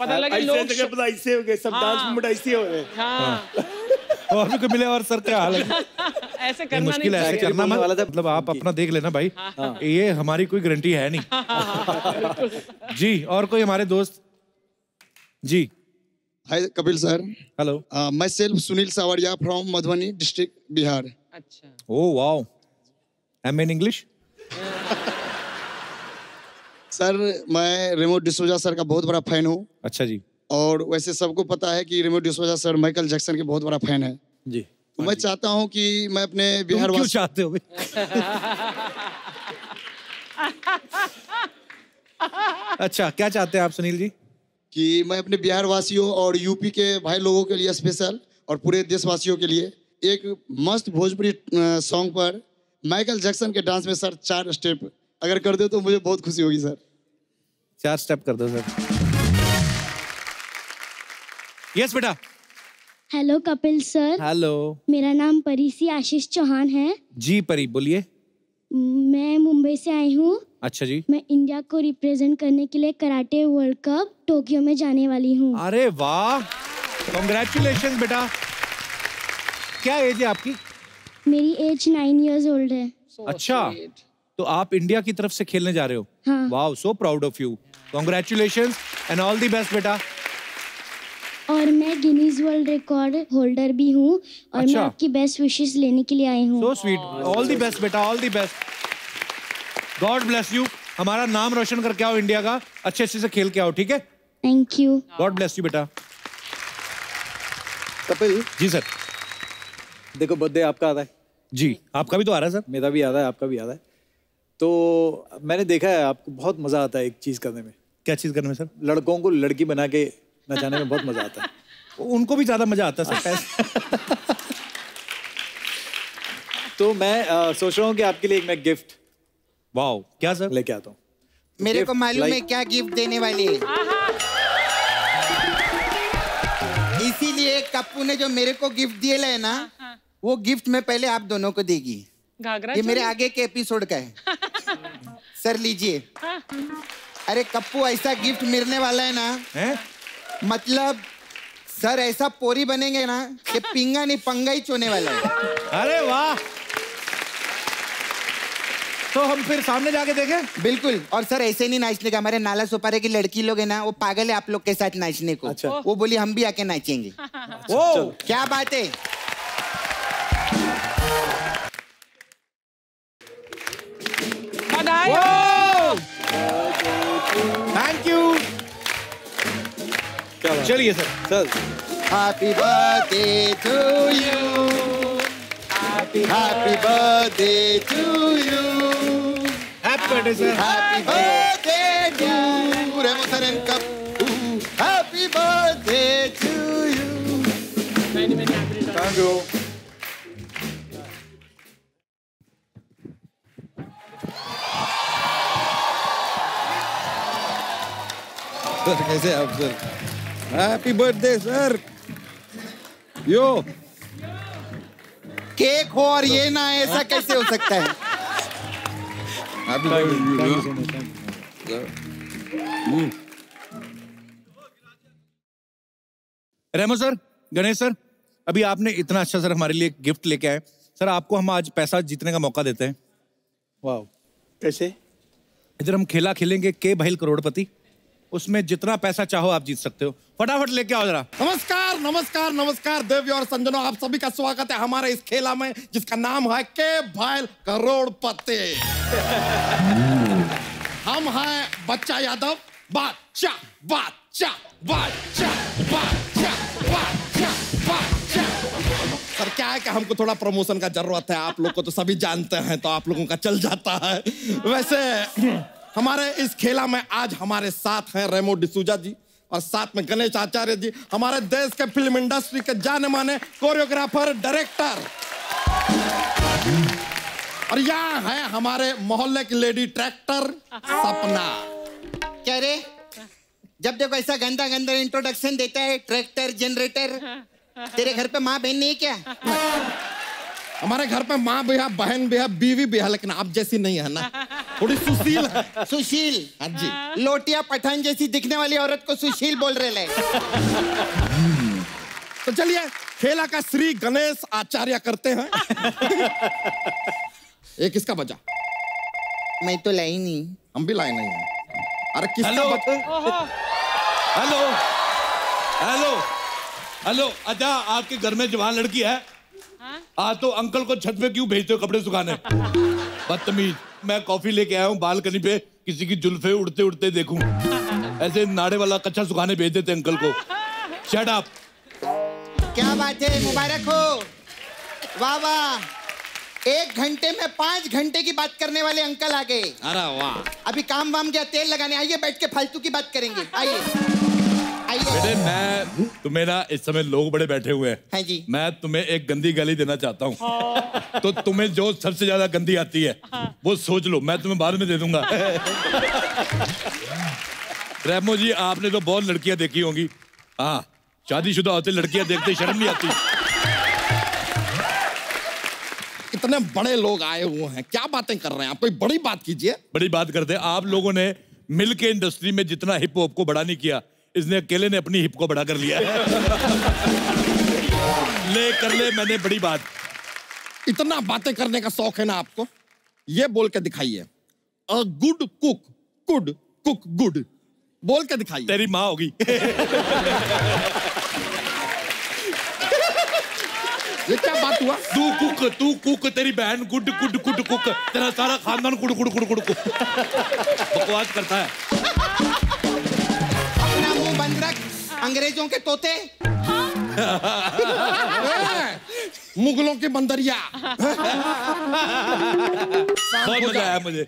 Speaker 1: पता लगे लोग
Speaker 8: तो ऐसे हो गए सब हाँ। डांस मूवमेंट ऐसे हो रहे
Speaker 4: हां
Speaker 1: और भी मिले और सर क्या हाल है
Speaker 4: ऐसे करना नहीं मुश्किल है ऐसे करना मत
Speaker 1: मतलब आप अपना देख लेना भाई हाँ। हाँ। ये हमारी कोई गारंटी है नहीं जी और कोई हमारे दोस्त जी hi Kapil sir hello uh, my self Sunil Sawariya from Madhubani district Bihar अच्छा oh wow I mean English
Speaker 6: sir मैं रेमो डिसोजा सर का बहुत बड़ा फैन हूँ अच्छा जी और वैसे सबको पता है कि Remo D'Souza sir Michael Jackson के बहुत बड़ा फैन है जी तो मैं हाँ चाहता हूँ कि मैं अपने बिहार क्यों चाहते हो
Speaker 1: अच्छा क्या चाहते हैं आप सुनील जी
Speaker 6: कि मैं अपने बिहार वासियों और यूपी के भाई लोगों के लिए स्पेशल और पूरे देशवासियों के लिए एक मस्त भोजपुरी सॉन्ग पर माइकल जैक्सन के डांस में सर चार स्टेप अगर कर दो तो मुझे बहुत खुशी होगी सर चार स्टेप कर दो सर
Speaker 1: यस बेटा
Speaker 2: हेलो कपिल सर हेलो मेरा नाम परिसी आशीष चौहान है
Speaker 1: जी परी बोलिए
Speaker 2: मैं मुंबई से आई हूँ अच्छा जी मैं इंडिया को रिप्रेजेंट करने के लिए कराटे वर्ल्ड कप टोक्यो में जाने वाली हूँ
Speaker 1: अरे वाह कॉन्ग्रेचुलेशन बेटा
Speaker 2: क्या एज है आपकी मेरी एज नाइन इयर्स ओल्ड है
Speaker 11: अच्छा
Speaker 1: तो आप इंडिया की तरफ से खेलने जा रहे हो वाह so proud of you congratulation and all the best बेटा
Speaker 2: और मैं गिनीज वर्ल्ड रिकॉर्ड होल्डर भी हूँ और अच्छा। मैं आपकी बेस्ट विशेष लेने के लिए आई हूँ so sweet
Speaker 1: all the best बेटा all the best God bless you हमारा नाम रोशन करके आओ इंडिया का अच्छे अच्छे से खेल के आओ ठीक है
Speaker 2: thank you
Speaker 3: God bless you बेटा कपिल जी सर देखो बर्थडे आपका आता है जी आपका भी तो आ रहा है सर मेरा भी आ रहा है आपका भी आ रहा है तो मैंने देखा है आपको बहुत मजा आता है एक चीज करने में क्या चीज करने में सर लड़कों को लड़की बना के नचाने में बहुत मजा आता है उनको भी ज्यादा मजा आता है सर तो मैं आ, सोच रहा हूँ कि आपके लिए एक मैं गिफ्ट वाओ क्या सर लेके आता हूँ
Speaker 6: मेरे को मालूम है क्या गिफ्ट देने वाली है इसीलिए कप्पू ने जो मेरे को गिफ्ट दिए है ना हाँ, हाँ। वो गिफ्ट मैं पहले आप दोनों को देगी
Speaker 4: ये मेरे आगे
Speaker 6: के एपिसोड का है सर लीजिए हाँ। अरे कप्पू ऐसा गिफ्ट मिलने वाला है ना है? मतलब सर ऐसा पोरी बनेंगे ना कि पिंगा नहीं पंगा ही चोने वाला है अरे वाह तो हम फिर सामने जाके देखें बिल्कुल और सर ऐसे नहीं नाचने का हमारे नाला सुपारे की लड़की लोग है ना वो पागल है आप लोग के साथ नाचने को अच्छा। वो बोली हम भी आके नाचेंगे अच्छा, ओ क्या बात है थैंक यू चलिए sir sir happy birthday to you happy birthday to you happy birthday sir happy birthday to Remo sir and कप happy birthday to you thank you
Speaker 7: sir कैसे आप
Speaker 6: सर हैप्पी बर्थडे सर यो cake हो और ये ना ऐसा कैसे हो सकता है
Speaker 1: रेमो सर गणेश सर अभी आपने इतना अच्छा सर हमारे लिए गिफ्ट लेके आए सर आपको हम आज पैसा जीतने का मौका देते हैं वाह कैसे इधर हम खेला खेलेंगे के भाई करोड़पति उसमें जितना पैसा चाहो आप जीत सकते हो फटाफट लेके आओ जरा
Speaker 7: नमस्कार नमस्कार नमस्कार देवी और संजनो आप सभी का स्वागत है हमारे इस खेला में जिसका नाम है के भाईल करोड़पति हम हैं बच्चा यादव बच्चा बच्चा बच्चा बच्चा बच्चा बच्चा सर क्या है कि हमको थोड़ा प्रमोशन का जरूरत है आप लोग को तो सभी जानते हैं तो आप लोगों का चल जाता है वैसे हमारे इस खेला में आज हमारे साथ हैं रेमो डिसूजा जी और साथ में गणेश आचार्य जी हमारे देश के फिल्म इंडस्ट्री के जाने माने कोरियोग्राफर डायरेक्टर और यहाँ है हमारे मोहल्ले की
Speaker 6: लेडी ट्रैक्टर सपना क्या रे जब देखो ऐसा गंदा गंदा इंट्रोडक्शन देता है ट्रैक्टर जनरेटर हाँ, हाँ। तेरे घर पे माँ बहन नहीं क्या हाँ। हमारे घर पे माँ भी है बहन भी है बीवी भी है लेकिन आप जैसी नहीं है ना थोड़ी सुशील है सुशील हाँ जी हाँ। लोटिया पठान जैसी दिखने वाली औरत को सुशील बोल रहे हम्म। तो चलिए खेला का श्री गणेश
Speaker 7: आचार्य करते हैं एक किसका बजा
Speaker 6: मैं तो लाई नहीं हम भी लाए नहीं है अरे
Speaker 7: किसका हेलो
Speaker 9: हेलो हेलो हेलो अच्छा आपके घर में जवान लड़की है हाँ? आज तो अंकल को छत पे क्यों भेजते हो कपड़े सुखाने बदतमीज मैं कॉफी लेके आया हूँ बालकनी पे किसी की जुल्फे उड़ते उड़ते देखू ऐसे नाड़े वाला कच्चा सुखाने भेज देते अंकल को शट अप
Speaker 6: क्या बात
Speaker 9: है मुबारक हो
Speaker 6: वाह वाह एक घंटे में पांच घंटे की बात करने वाले अंकल आ गए
Speaker 9: अरे वाह
Speaker 6: अभी काम वाम क्या तेल लगाने आइए बैठ के फालतू की बात करेंगे आइए
Speaker 9: बेटे मैं तुम्हें ना इस समय लोग बड़े बैठे हुए हैं हाँ जी मैं तुम्हें एक गंदी गाली देना चाहता हूँ हाँ। तो तुम्हें जो सबसे ज्यादा गंदी आती है हाँ। वो सोच लो मैं तुम्हें बाद में दे दूंगा हाँ। रेमो जी आपने तो बहुत लड़कियां देखी होंगी हाँ शादीशुदा होते लड़कियां देखते शर्म नहीं आती इतने बड़े लोग आए हुए हैं क्या बातें कर रहे हैं आप कोई बड़ी बात कीजिए बड़ी बात करते आप लोगों ने मिल के इंडस्ट्री में जितना हिप हॉप को बड़ा नहीं किया इसने अकेले ने अपनी हिप को बड़ा कर लिया है ले कर ले मैंने बड़ी बात
Speaker 7: इतना बातें करने का शौक है ना आपको ये बोल के दिखाइए अ good cook good cook good बोल के दिखाइए तेरी माँ होगी
Speaker 9: ये क्या बात हुआ तू कुक तू कुक तेरी बहन गुड गुड गुड कुक तेरा सारा खानदान good good good good cook बकवास करता है
Speaker 6: अंग्रेजों के तोते हाँ।
Speaker 7: मुगलों के बंदरिया
Speaker 6: बहुत मजा आया
Speaker 7: मुझे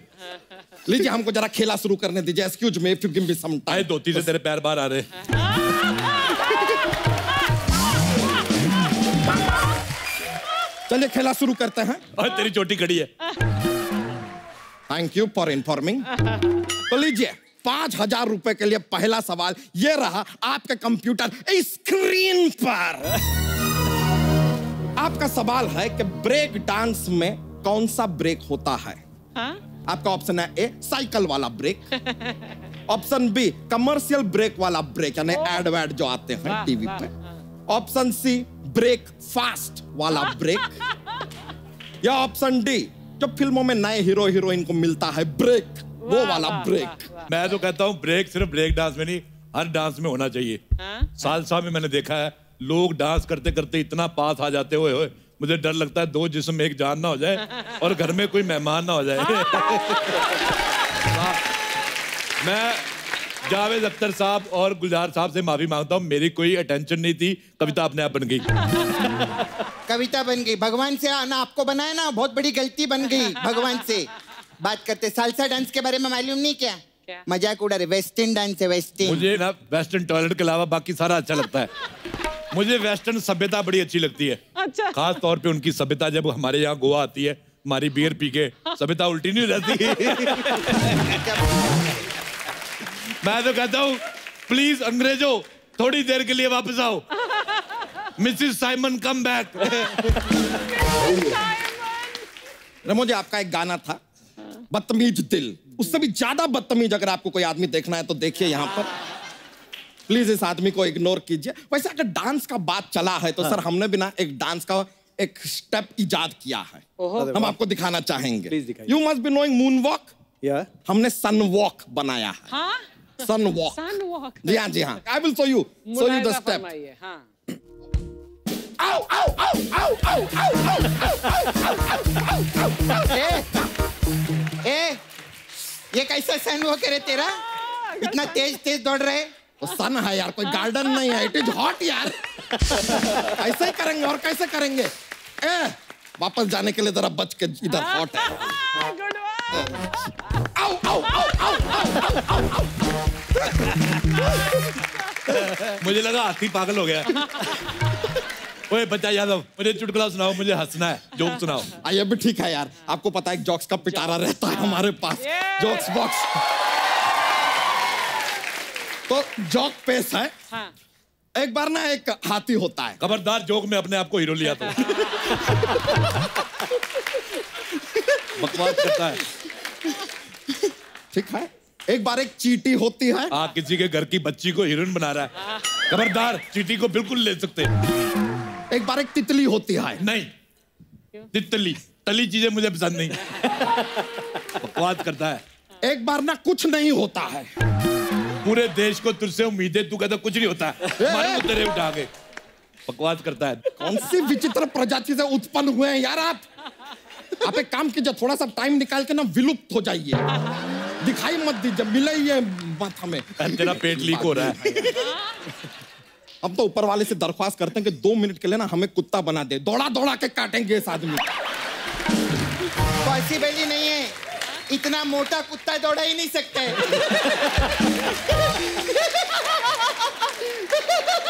Speaker 7: लीजिए हमको जरा खेला शुरू करने दीजिए एक्सक्यूज में फिर गिम भी सम टाइम धोती
Speaker 9: से तेरे पैर बार आ रहे
Speaker 7: चलिए खेला शुरू करते हैं और तेरी चोटी खड़ी है थैंक यू फॉर इन्फॉर्मिंग तो लीजिए पांच हजार रुपए के लिए पहला सवाल ये रहा आपके कंप्यूटर स्क्रीन पर आपका सवाल है कि ब्रेक डांस में कौन सा ब्रेक होता है हा? आपका ऑप्शन है ए साइकिल वाला break option B commercial break वाला ब्रेक यानी एड वैड जो आते हैं टीवी पे हाँ। ऑप्शन सी ब्रेक फास्ट वाला ब्रेक या ऑप्शन डी जो फिल्मों में नए हीरो हीरोइन को मिलता है
Speaker 9: ब्रेक वो वाला ब्रेक मैं तो कहता हूँ ब्रेक सिर्फ ब्रेक डांस में नहीं हर डांस में होना चाहिए हाँ? सालसा में मैंने देखा है लोग डांस करते करते इतना पास आ जाते हुए मुझे डर लगता है दो जिसम एक जान ना हो जाए और घर में कोई मेहमान ना हो जाए हाँ। मैं जावेद अख्तर साहब और गुलजार साहब से माफी मांगता हूँ मेरी कोई अटेंशन नहीं थी कविता अपने आप बन गई
Speaker 6: कविता बन गई भगवान से आना आपको बनाया ना बहुत बड़ी गलती बन गई भगवान से बात करते सालसा डांस के बारे में मालूम नहीं क्या क्या मजाक उड़ा रहे वेस्टर्न डांस है वेस्टर्न मुझे
Speaker 9: ना वेस्टर्न टॉयलेट के अलावा बाकी सारा अच्छा लगता है मुझे वेस्टर्न सभ्यता बड़ी अच्छी लगती है अच्छा खास तौर पे उनकी सभ्यता जब हमारे यहाँ गोवा आती है हमारी बियर पी के सभ्यता उल्टी नहीं रहती मैं तो कहता हूँ प्लीज अंग्रेजों थोड़ी देर के लिए वापस आओ मिसिस साइमन कम बैक
Speaker 7: मुझे आपका एक गाना था बदतमीज दिल उससे भी ज्यादा बदतमीज अगर आपको कोई आदमी देखना है तो देखिए यहाँ पर प्लीज इस आदमी को इग्नोर कीजिए वैसे अगर डांस का बात चला है तो हाँ। सर हमने बिना एक डांस का एक स्टेप इजाद किया है हम आपको दिखाना चाहेंगे you must be knowing moon walk हमने सन वॉक बनाया
Speaker 4: है सन वॉक सन वॉक जी हाँ जी हाँ
Speaker 7: I will show you show you the step
Speaker 6: ए ये कैसा सैंडो करे तेरा इतना तेज तेज दौड़ रहे वो सन है यार
Speaker 7: कोई गार्डन नहीं है इट इज हॉट यार ऐसे ही करेंगे और कैसे करेंगे ए वापस जाने के लिए जरा बच के इधर हॉट है
Speaker 9: मुझे लगा हाथी पागल हो गया ओए बच्चा यादव मुझे चुटकुला सुनाओ
Speaker 7: मुझे हंसना है जोक सुनाओ आइए हाँ, भी ठीक है यार आपको पता है जॉक्स का पिटारा रहता है हाँ। हमारे पास
Speaker 9: जॉक्स बॉक्स तो जॉक पेश है हाँ। एक बार ना एक हाथी होता है खबरदार जोक में अपने आप को हीरो लिया था बकवास करता है
Speaker 7: ठीक है एक बार एक
Speaker 9: चीटी होती है आ, किसी के घर की बच्ची को हीरोइन बना रहा है खबरदार चीटी को बिल्कुल ले सकते हैं एक बार एक तितली होती है नहीं तितली तली चीजें मुझे पसंद नहीं बात करता है एक बार ना कुछ नहीं होता है पूरे देश को तुझसे उम्मीद है तू कहता कुछ नहीं होता है उठा के बकवास करता है कौन
Speaker 7: सी विचित्र प्रजाति से उत्पन्न हुए हैं यार आप आप एक काम कीजिए थोड़ा सा टाइम निकाल के ना विलुप्त हो जाइए दिखाई मत दीजिए मिले ही माथा में
Speaker 9: तेरा पेट लीक हो रहा
Speaker 7: है हाँ। अब तो ऊपर वाले से दरख्वास्त करते हैं कि दो मिनट के लिए ना हमें कुत्ता बना दे दौड़ा दौड़ा के काटेंगे इस आदमी
Speaker 6: पॉसिबल ही नहीं है इतना मोटा कुत्ता दौड़ा ही नहीं सकते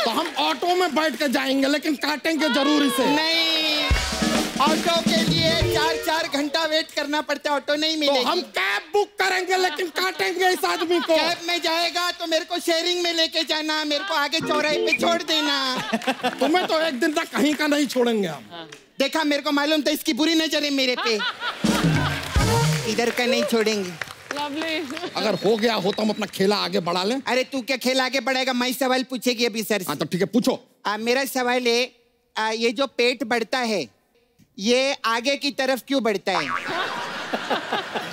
Speaker 7: तो हम ऑटो में बैठ के जाएंगे लेकिन काटेंगे जरूर इसे
Speaker 5: नहीं
Speaker 6: ऑटो के लिए चार चार घंटा वेट करना पड़ता है ऑटो नहीं तो मिलेगी तो हम कैब बुक करेंगे लेकिन काटेंगे इस आदमी को कैब में जाएगा तो मेरे को शेयरिंग में लेके जाना मेरे को आगे चौराहे पे छोड़ देना तुम्हें तो एक दिन तक कहीं का नहीं छोड़ेंगे हम हाँ। देखा मेरे को मालूम था इसकी बुरी नजर है मेरे पे इधर का नहीं छोड़ेंगे अगर हो गया हो तो हम अपना खेला आगे बढ़ा ले अरे तू क्या खेला आगे बढ़ाएगा मैं सवाल पूछेगी अभी सर हाँ, तो ठीक है पूछो मेरा सवाल है ये जो पेट बढ़ता है ये आगे की तरफ क्यों बढ़ता है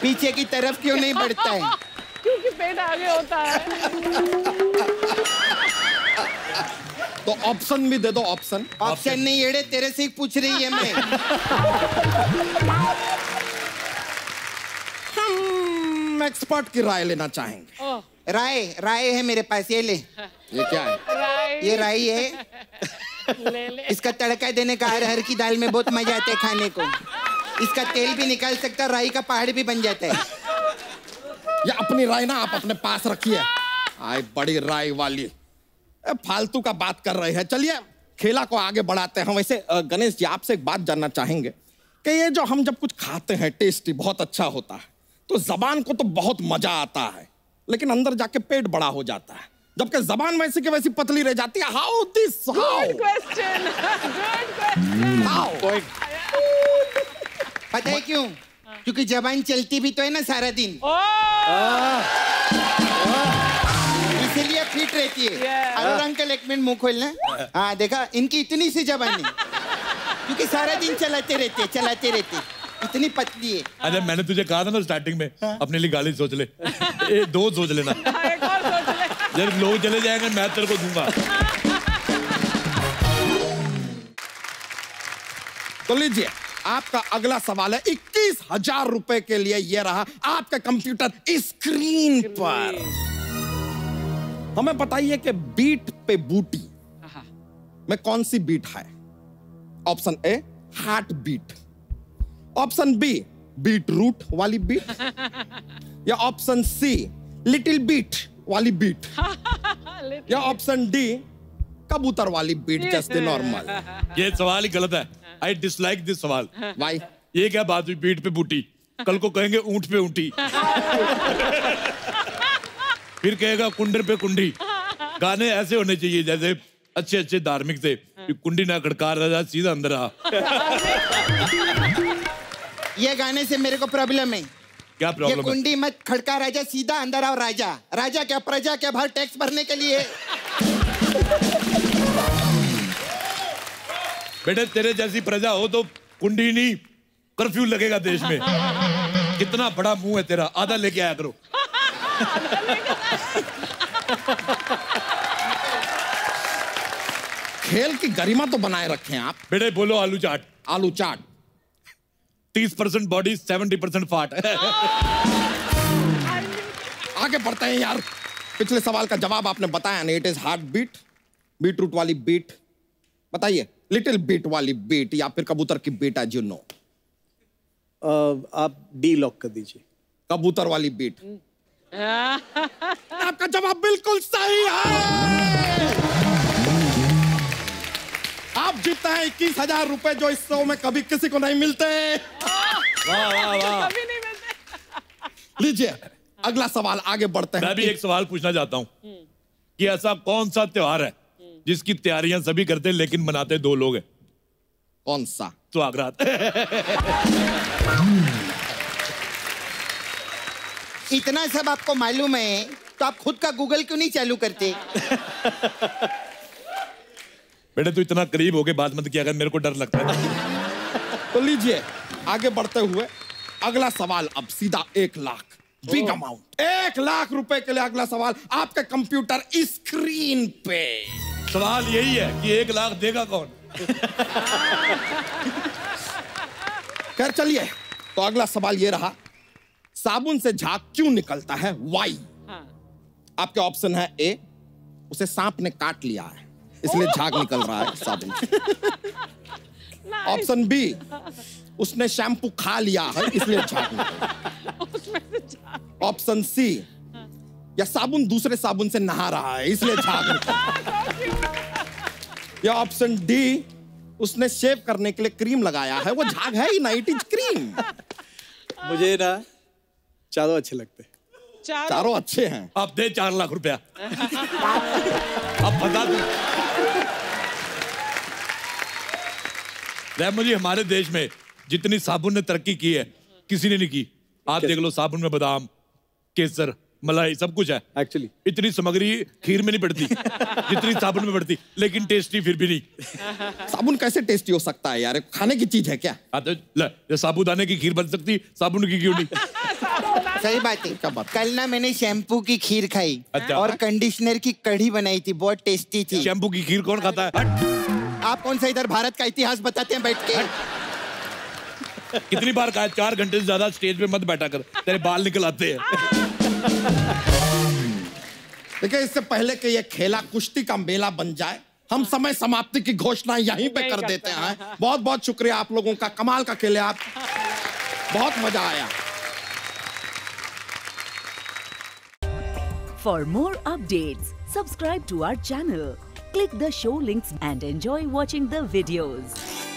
Speaker 6: पीछे की तरफ क्यों नहीं बढ़ता है क्योंकि पेट आगे होता है तो ऑप्शन भी दे दो ऑप्शन ऑप्शन नहीं एड़े तेरे से ही पूछ रही है मैं हम एक्सपर्ट की राय लेना चाहेंगे राय राय है मेरे पास ये ले हाँ। ये क्या है ये राय है इसका तड़का देने का अरहर की दाल में बहुत मजा आता है खाने को इसका तेल भी निकाल सकता है राई का पहाड़ भी बन जाता है या अपनी राय ना आप अपने पास रखिए
Speaker 7: आए बड़ी राय वाली फालतू का बात कर रहे हैं चलिए खेला को आगे बढ़ाते हैं वैसे गणेश जी आपसे एक बात जानना चाहेंगे कि ये जो हम जब कुछ खाते हैं टेस्टी बहुत अच्छा होता है तो जबान को तो बहुत मजा आता है लेकिन अंदर जाके पेट बड़ा हो जाता है जबकि जबान वैसी की वैसी
Speaker 6: पतली रह जाती है how this good question
Speaker 4: good question
Speaker 6: how पता है क्यों क्योंकि जबान चलती भी तो है ना सारा दिन oh! Oh. इसीलिए फिट रहती है yeah. अरुण अंकल एक मिनट मुंह खोलना हाँ देखा इनकी इतनी सी जबान है क्योंकि सारा दिन चलाते रहते चलाते रहते इतनी पतली है
Speaker 9: अरे मैंने तुझे कहा था ना स्टार्टिंग में हाँ। अपने लिए गाली सोच ले ए, दो सोच लेना
Speaker 6: हाँ,
Speaker 9: जब लोग चले जाएंगे मैं तेरे को दूंगा
Speaker 7: तो लीजिए आपका अगला सवाल है इक्कीस हजार रुपए के लिए यह रहा आपका कंप्यूटर स्क्रीन पर हमें बताइए कि बीट पे बूटी में कौन सी बीट है option A heart beat option B beetroot वाली बीट या ऑप्शन सी लिटिल बीट वाली बीट या ऑप्शन
Speaker 9: डी कबूतर वाली बीट जस्ट नॉर्मल ये सवाल ही गलत है आई डिसलाइक दिस सवाल भाई ये क्या बात हुई बीट पे बूटी कल को कहेंगे ऊंट पे ऊंटी फिर कहेगा कुंडर पे कुंडी गाने ऐसे होने चाहिए जैसे अच्छे अच्छे धार्मिक थे कुंडी ना खड़कार रहा सीधा अंदर आ
Speaker 6: ये गाने से मेरे को प्रॉब्लम है
Speaker 9: क्या प्रॉब्लम है कुंडी
Speaker 6: मत खड़का राजा सीधा अंदर आओ राजा राजा क्या प्रजा क्या भर टैक्स भरने के लिए
Speaker 9: बेटे तेरे जैसी प्रजा हो तो कुंडी नहीं कर्फ्यू लगेगा देश में कितना बड़ा मुंह है तेरा आधा लेके आया करो खेल की गरिमा तो बनाए रखे आप बेटे बोलो आलू चाट आलू चाट तीस परसेंट बॉडी सेवेंटी परसेंट फाट
Speaker 7: आगे बढ़ते हैं यार पिछले सवाल का जवाब आपने बताया नहीं it is heartbeat beetroot वाली बीट बताइए लिटिल बीट वाली बीट या फिर कबूतर की बीट एज यू नो आप डी लॉक कर दीजिए कबूतर वाली बीट आपका जवाब बिल्कुल सही है आप जीतते हैं इक्कीस हजार रुपए जो इस शो में
Speaker 9: कभी किसी को नहीं मिलते लीजिए अगला सवाल आगे बढ़ते हैं मैं भी एक सवाल पूछना चाहता हूँ हम्म। कि ऐसा कौन सा त्योहार है हम्म। जिसकी तैयारियां सभी करते हैं लेकिन मनाते दो लोग हैं कौन सा आगरा
Speaker 6: इतना सब आपको मालूम है तो आप खुद का गूगल क्यों नहीं चालू करते
Speaker 9: बेटे तू इतना करीब हो गए बात मत किया अगर मेरे को डर लगता है
Speaker 7: तो लीजिए आगे बढ़ते हुए अगला सवाल अब सीधा एक लाख बिग अमाउंट एक लाख रुपए के लिए अगला सवाल आपके कंप्यूटर स्क्रीन
Speaker 9: पे सवाल यही है कि एक लाख देगा कौन
Speaker 7: कर चलिए तो अगला सवाल ये रहा साबुन से झाग क्यों निकलता है वाई हाँ। आपके ऑप्शन है ए उसे सांप ने काट लिया है इसलिए झाग निकल रहा है साबुन ऑप्शन बी उसने शैम्पू खा लिया है इसलिए झाग निकल ऑप्शन सी या साबुन दूसरे साबुन से नहा रहा है इसलिए झाग या ऑप्शन डी उसने शेव करने के लिए क्रीम लगाया
Speaker 9: है वो झाग है ही नाइट इज क्रीम मुझे ना
Speaker 3: चारों अच्छे लगते
Speaker 9: चारों अच्छे हैं आप दे चार लाख रुपया आप बता दो मुझे हमारे देश में जितनी साबुन ने तरक्की की है किसी ने नहीं की आप देख लो साबुन में बादाम केसर मलाई सब कुछ है एक्चुअली इतनी सामग्री खीर में नहीं पड़ती जितनी साबुन में पड़ती लेकिन टेस्टी फिर भी नहीं साबुन कैसे टेस्टी हो सकता है यार खाने की चीज है क्या हाँ तो साबुदाने की खीर बन सकती साबुन की क्यों नहीं सही बात
Speaker 6: है कल ना मैंने शैम्पू की खीर खाई अच्छा। और कंडीशनर की कढ़ी बनाई थी बहुत टेस्टी
Speaker 9: थी शैम्पू की खीर कौन खाता है आप कौन सा इधर भारत का इतिहास बताते हैं बैठ के कितनी बार कहा चार घंटे से ज्यादा स्टेज पे मत बैठा कर तेरे बाल निकल आते हैं
Speaker 7: देखिए इससे पहले कि ये खेला कुश्ती का मेला बन जाए हम हाँ। समय समाप्ति की घोषणा यहीं पे कर देते हैं हाँ, हाँ। बहुत बहुत शुक्रिया आप लोगों का कमाल का खेले आप बहुत मजा आया
Speaker 6: for more update subscribe to our channel click the show links and enjoy watching the videos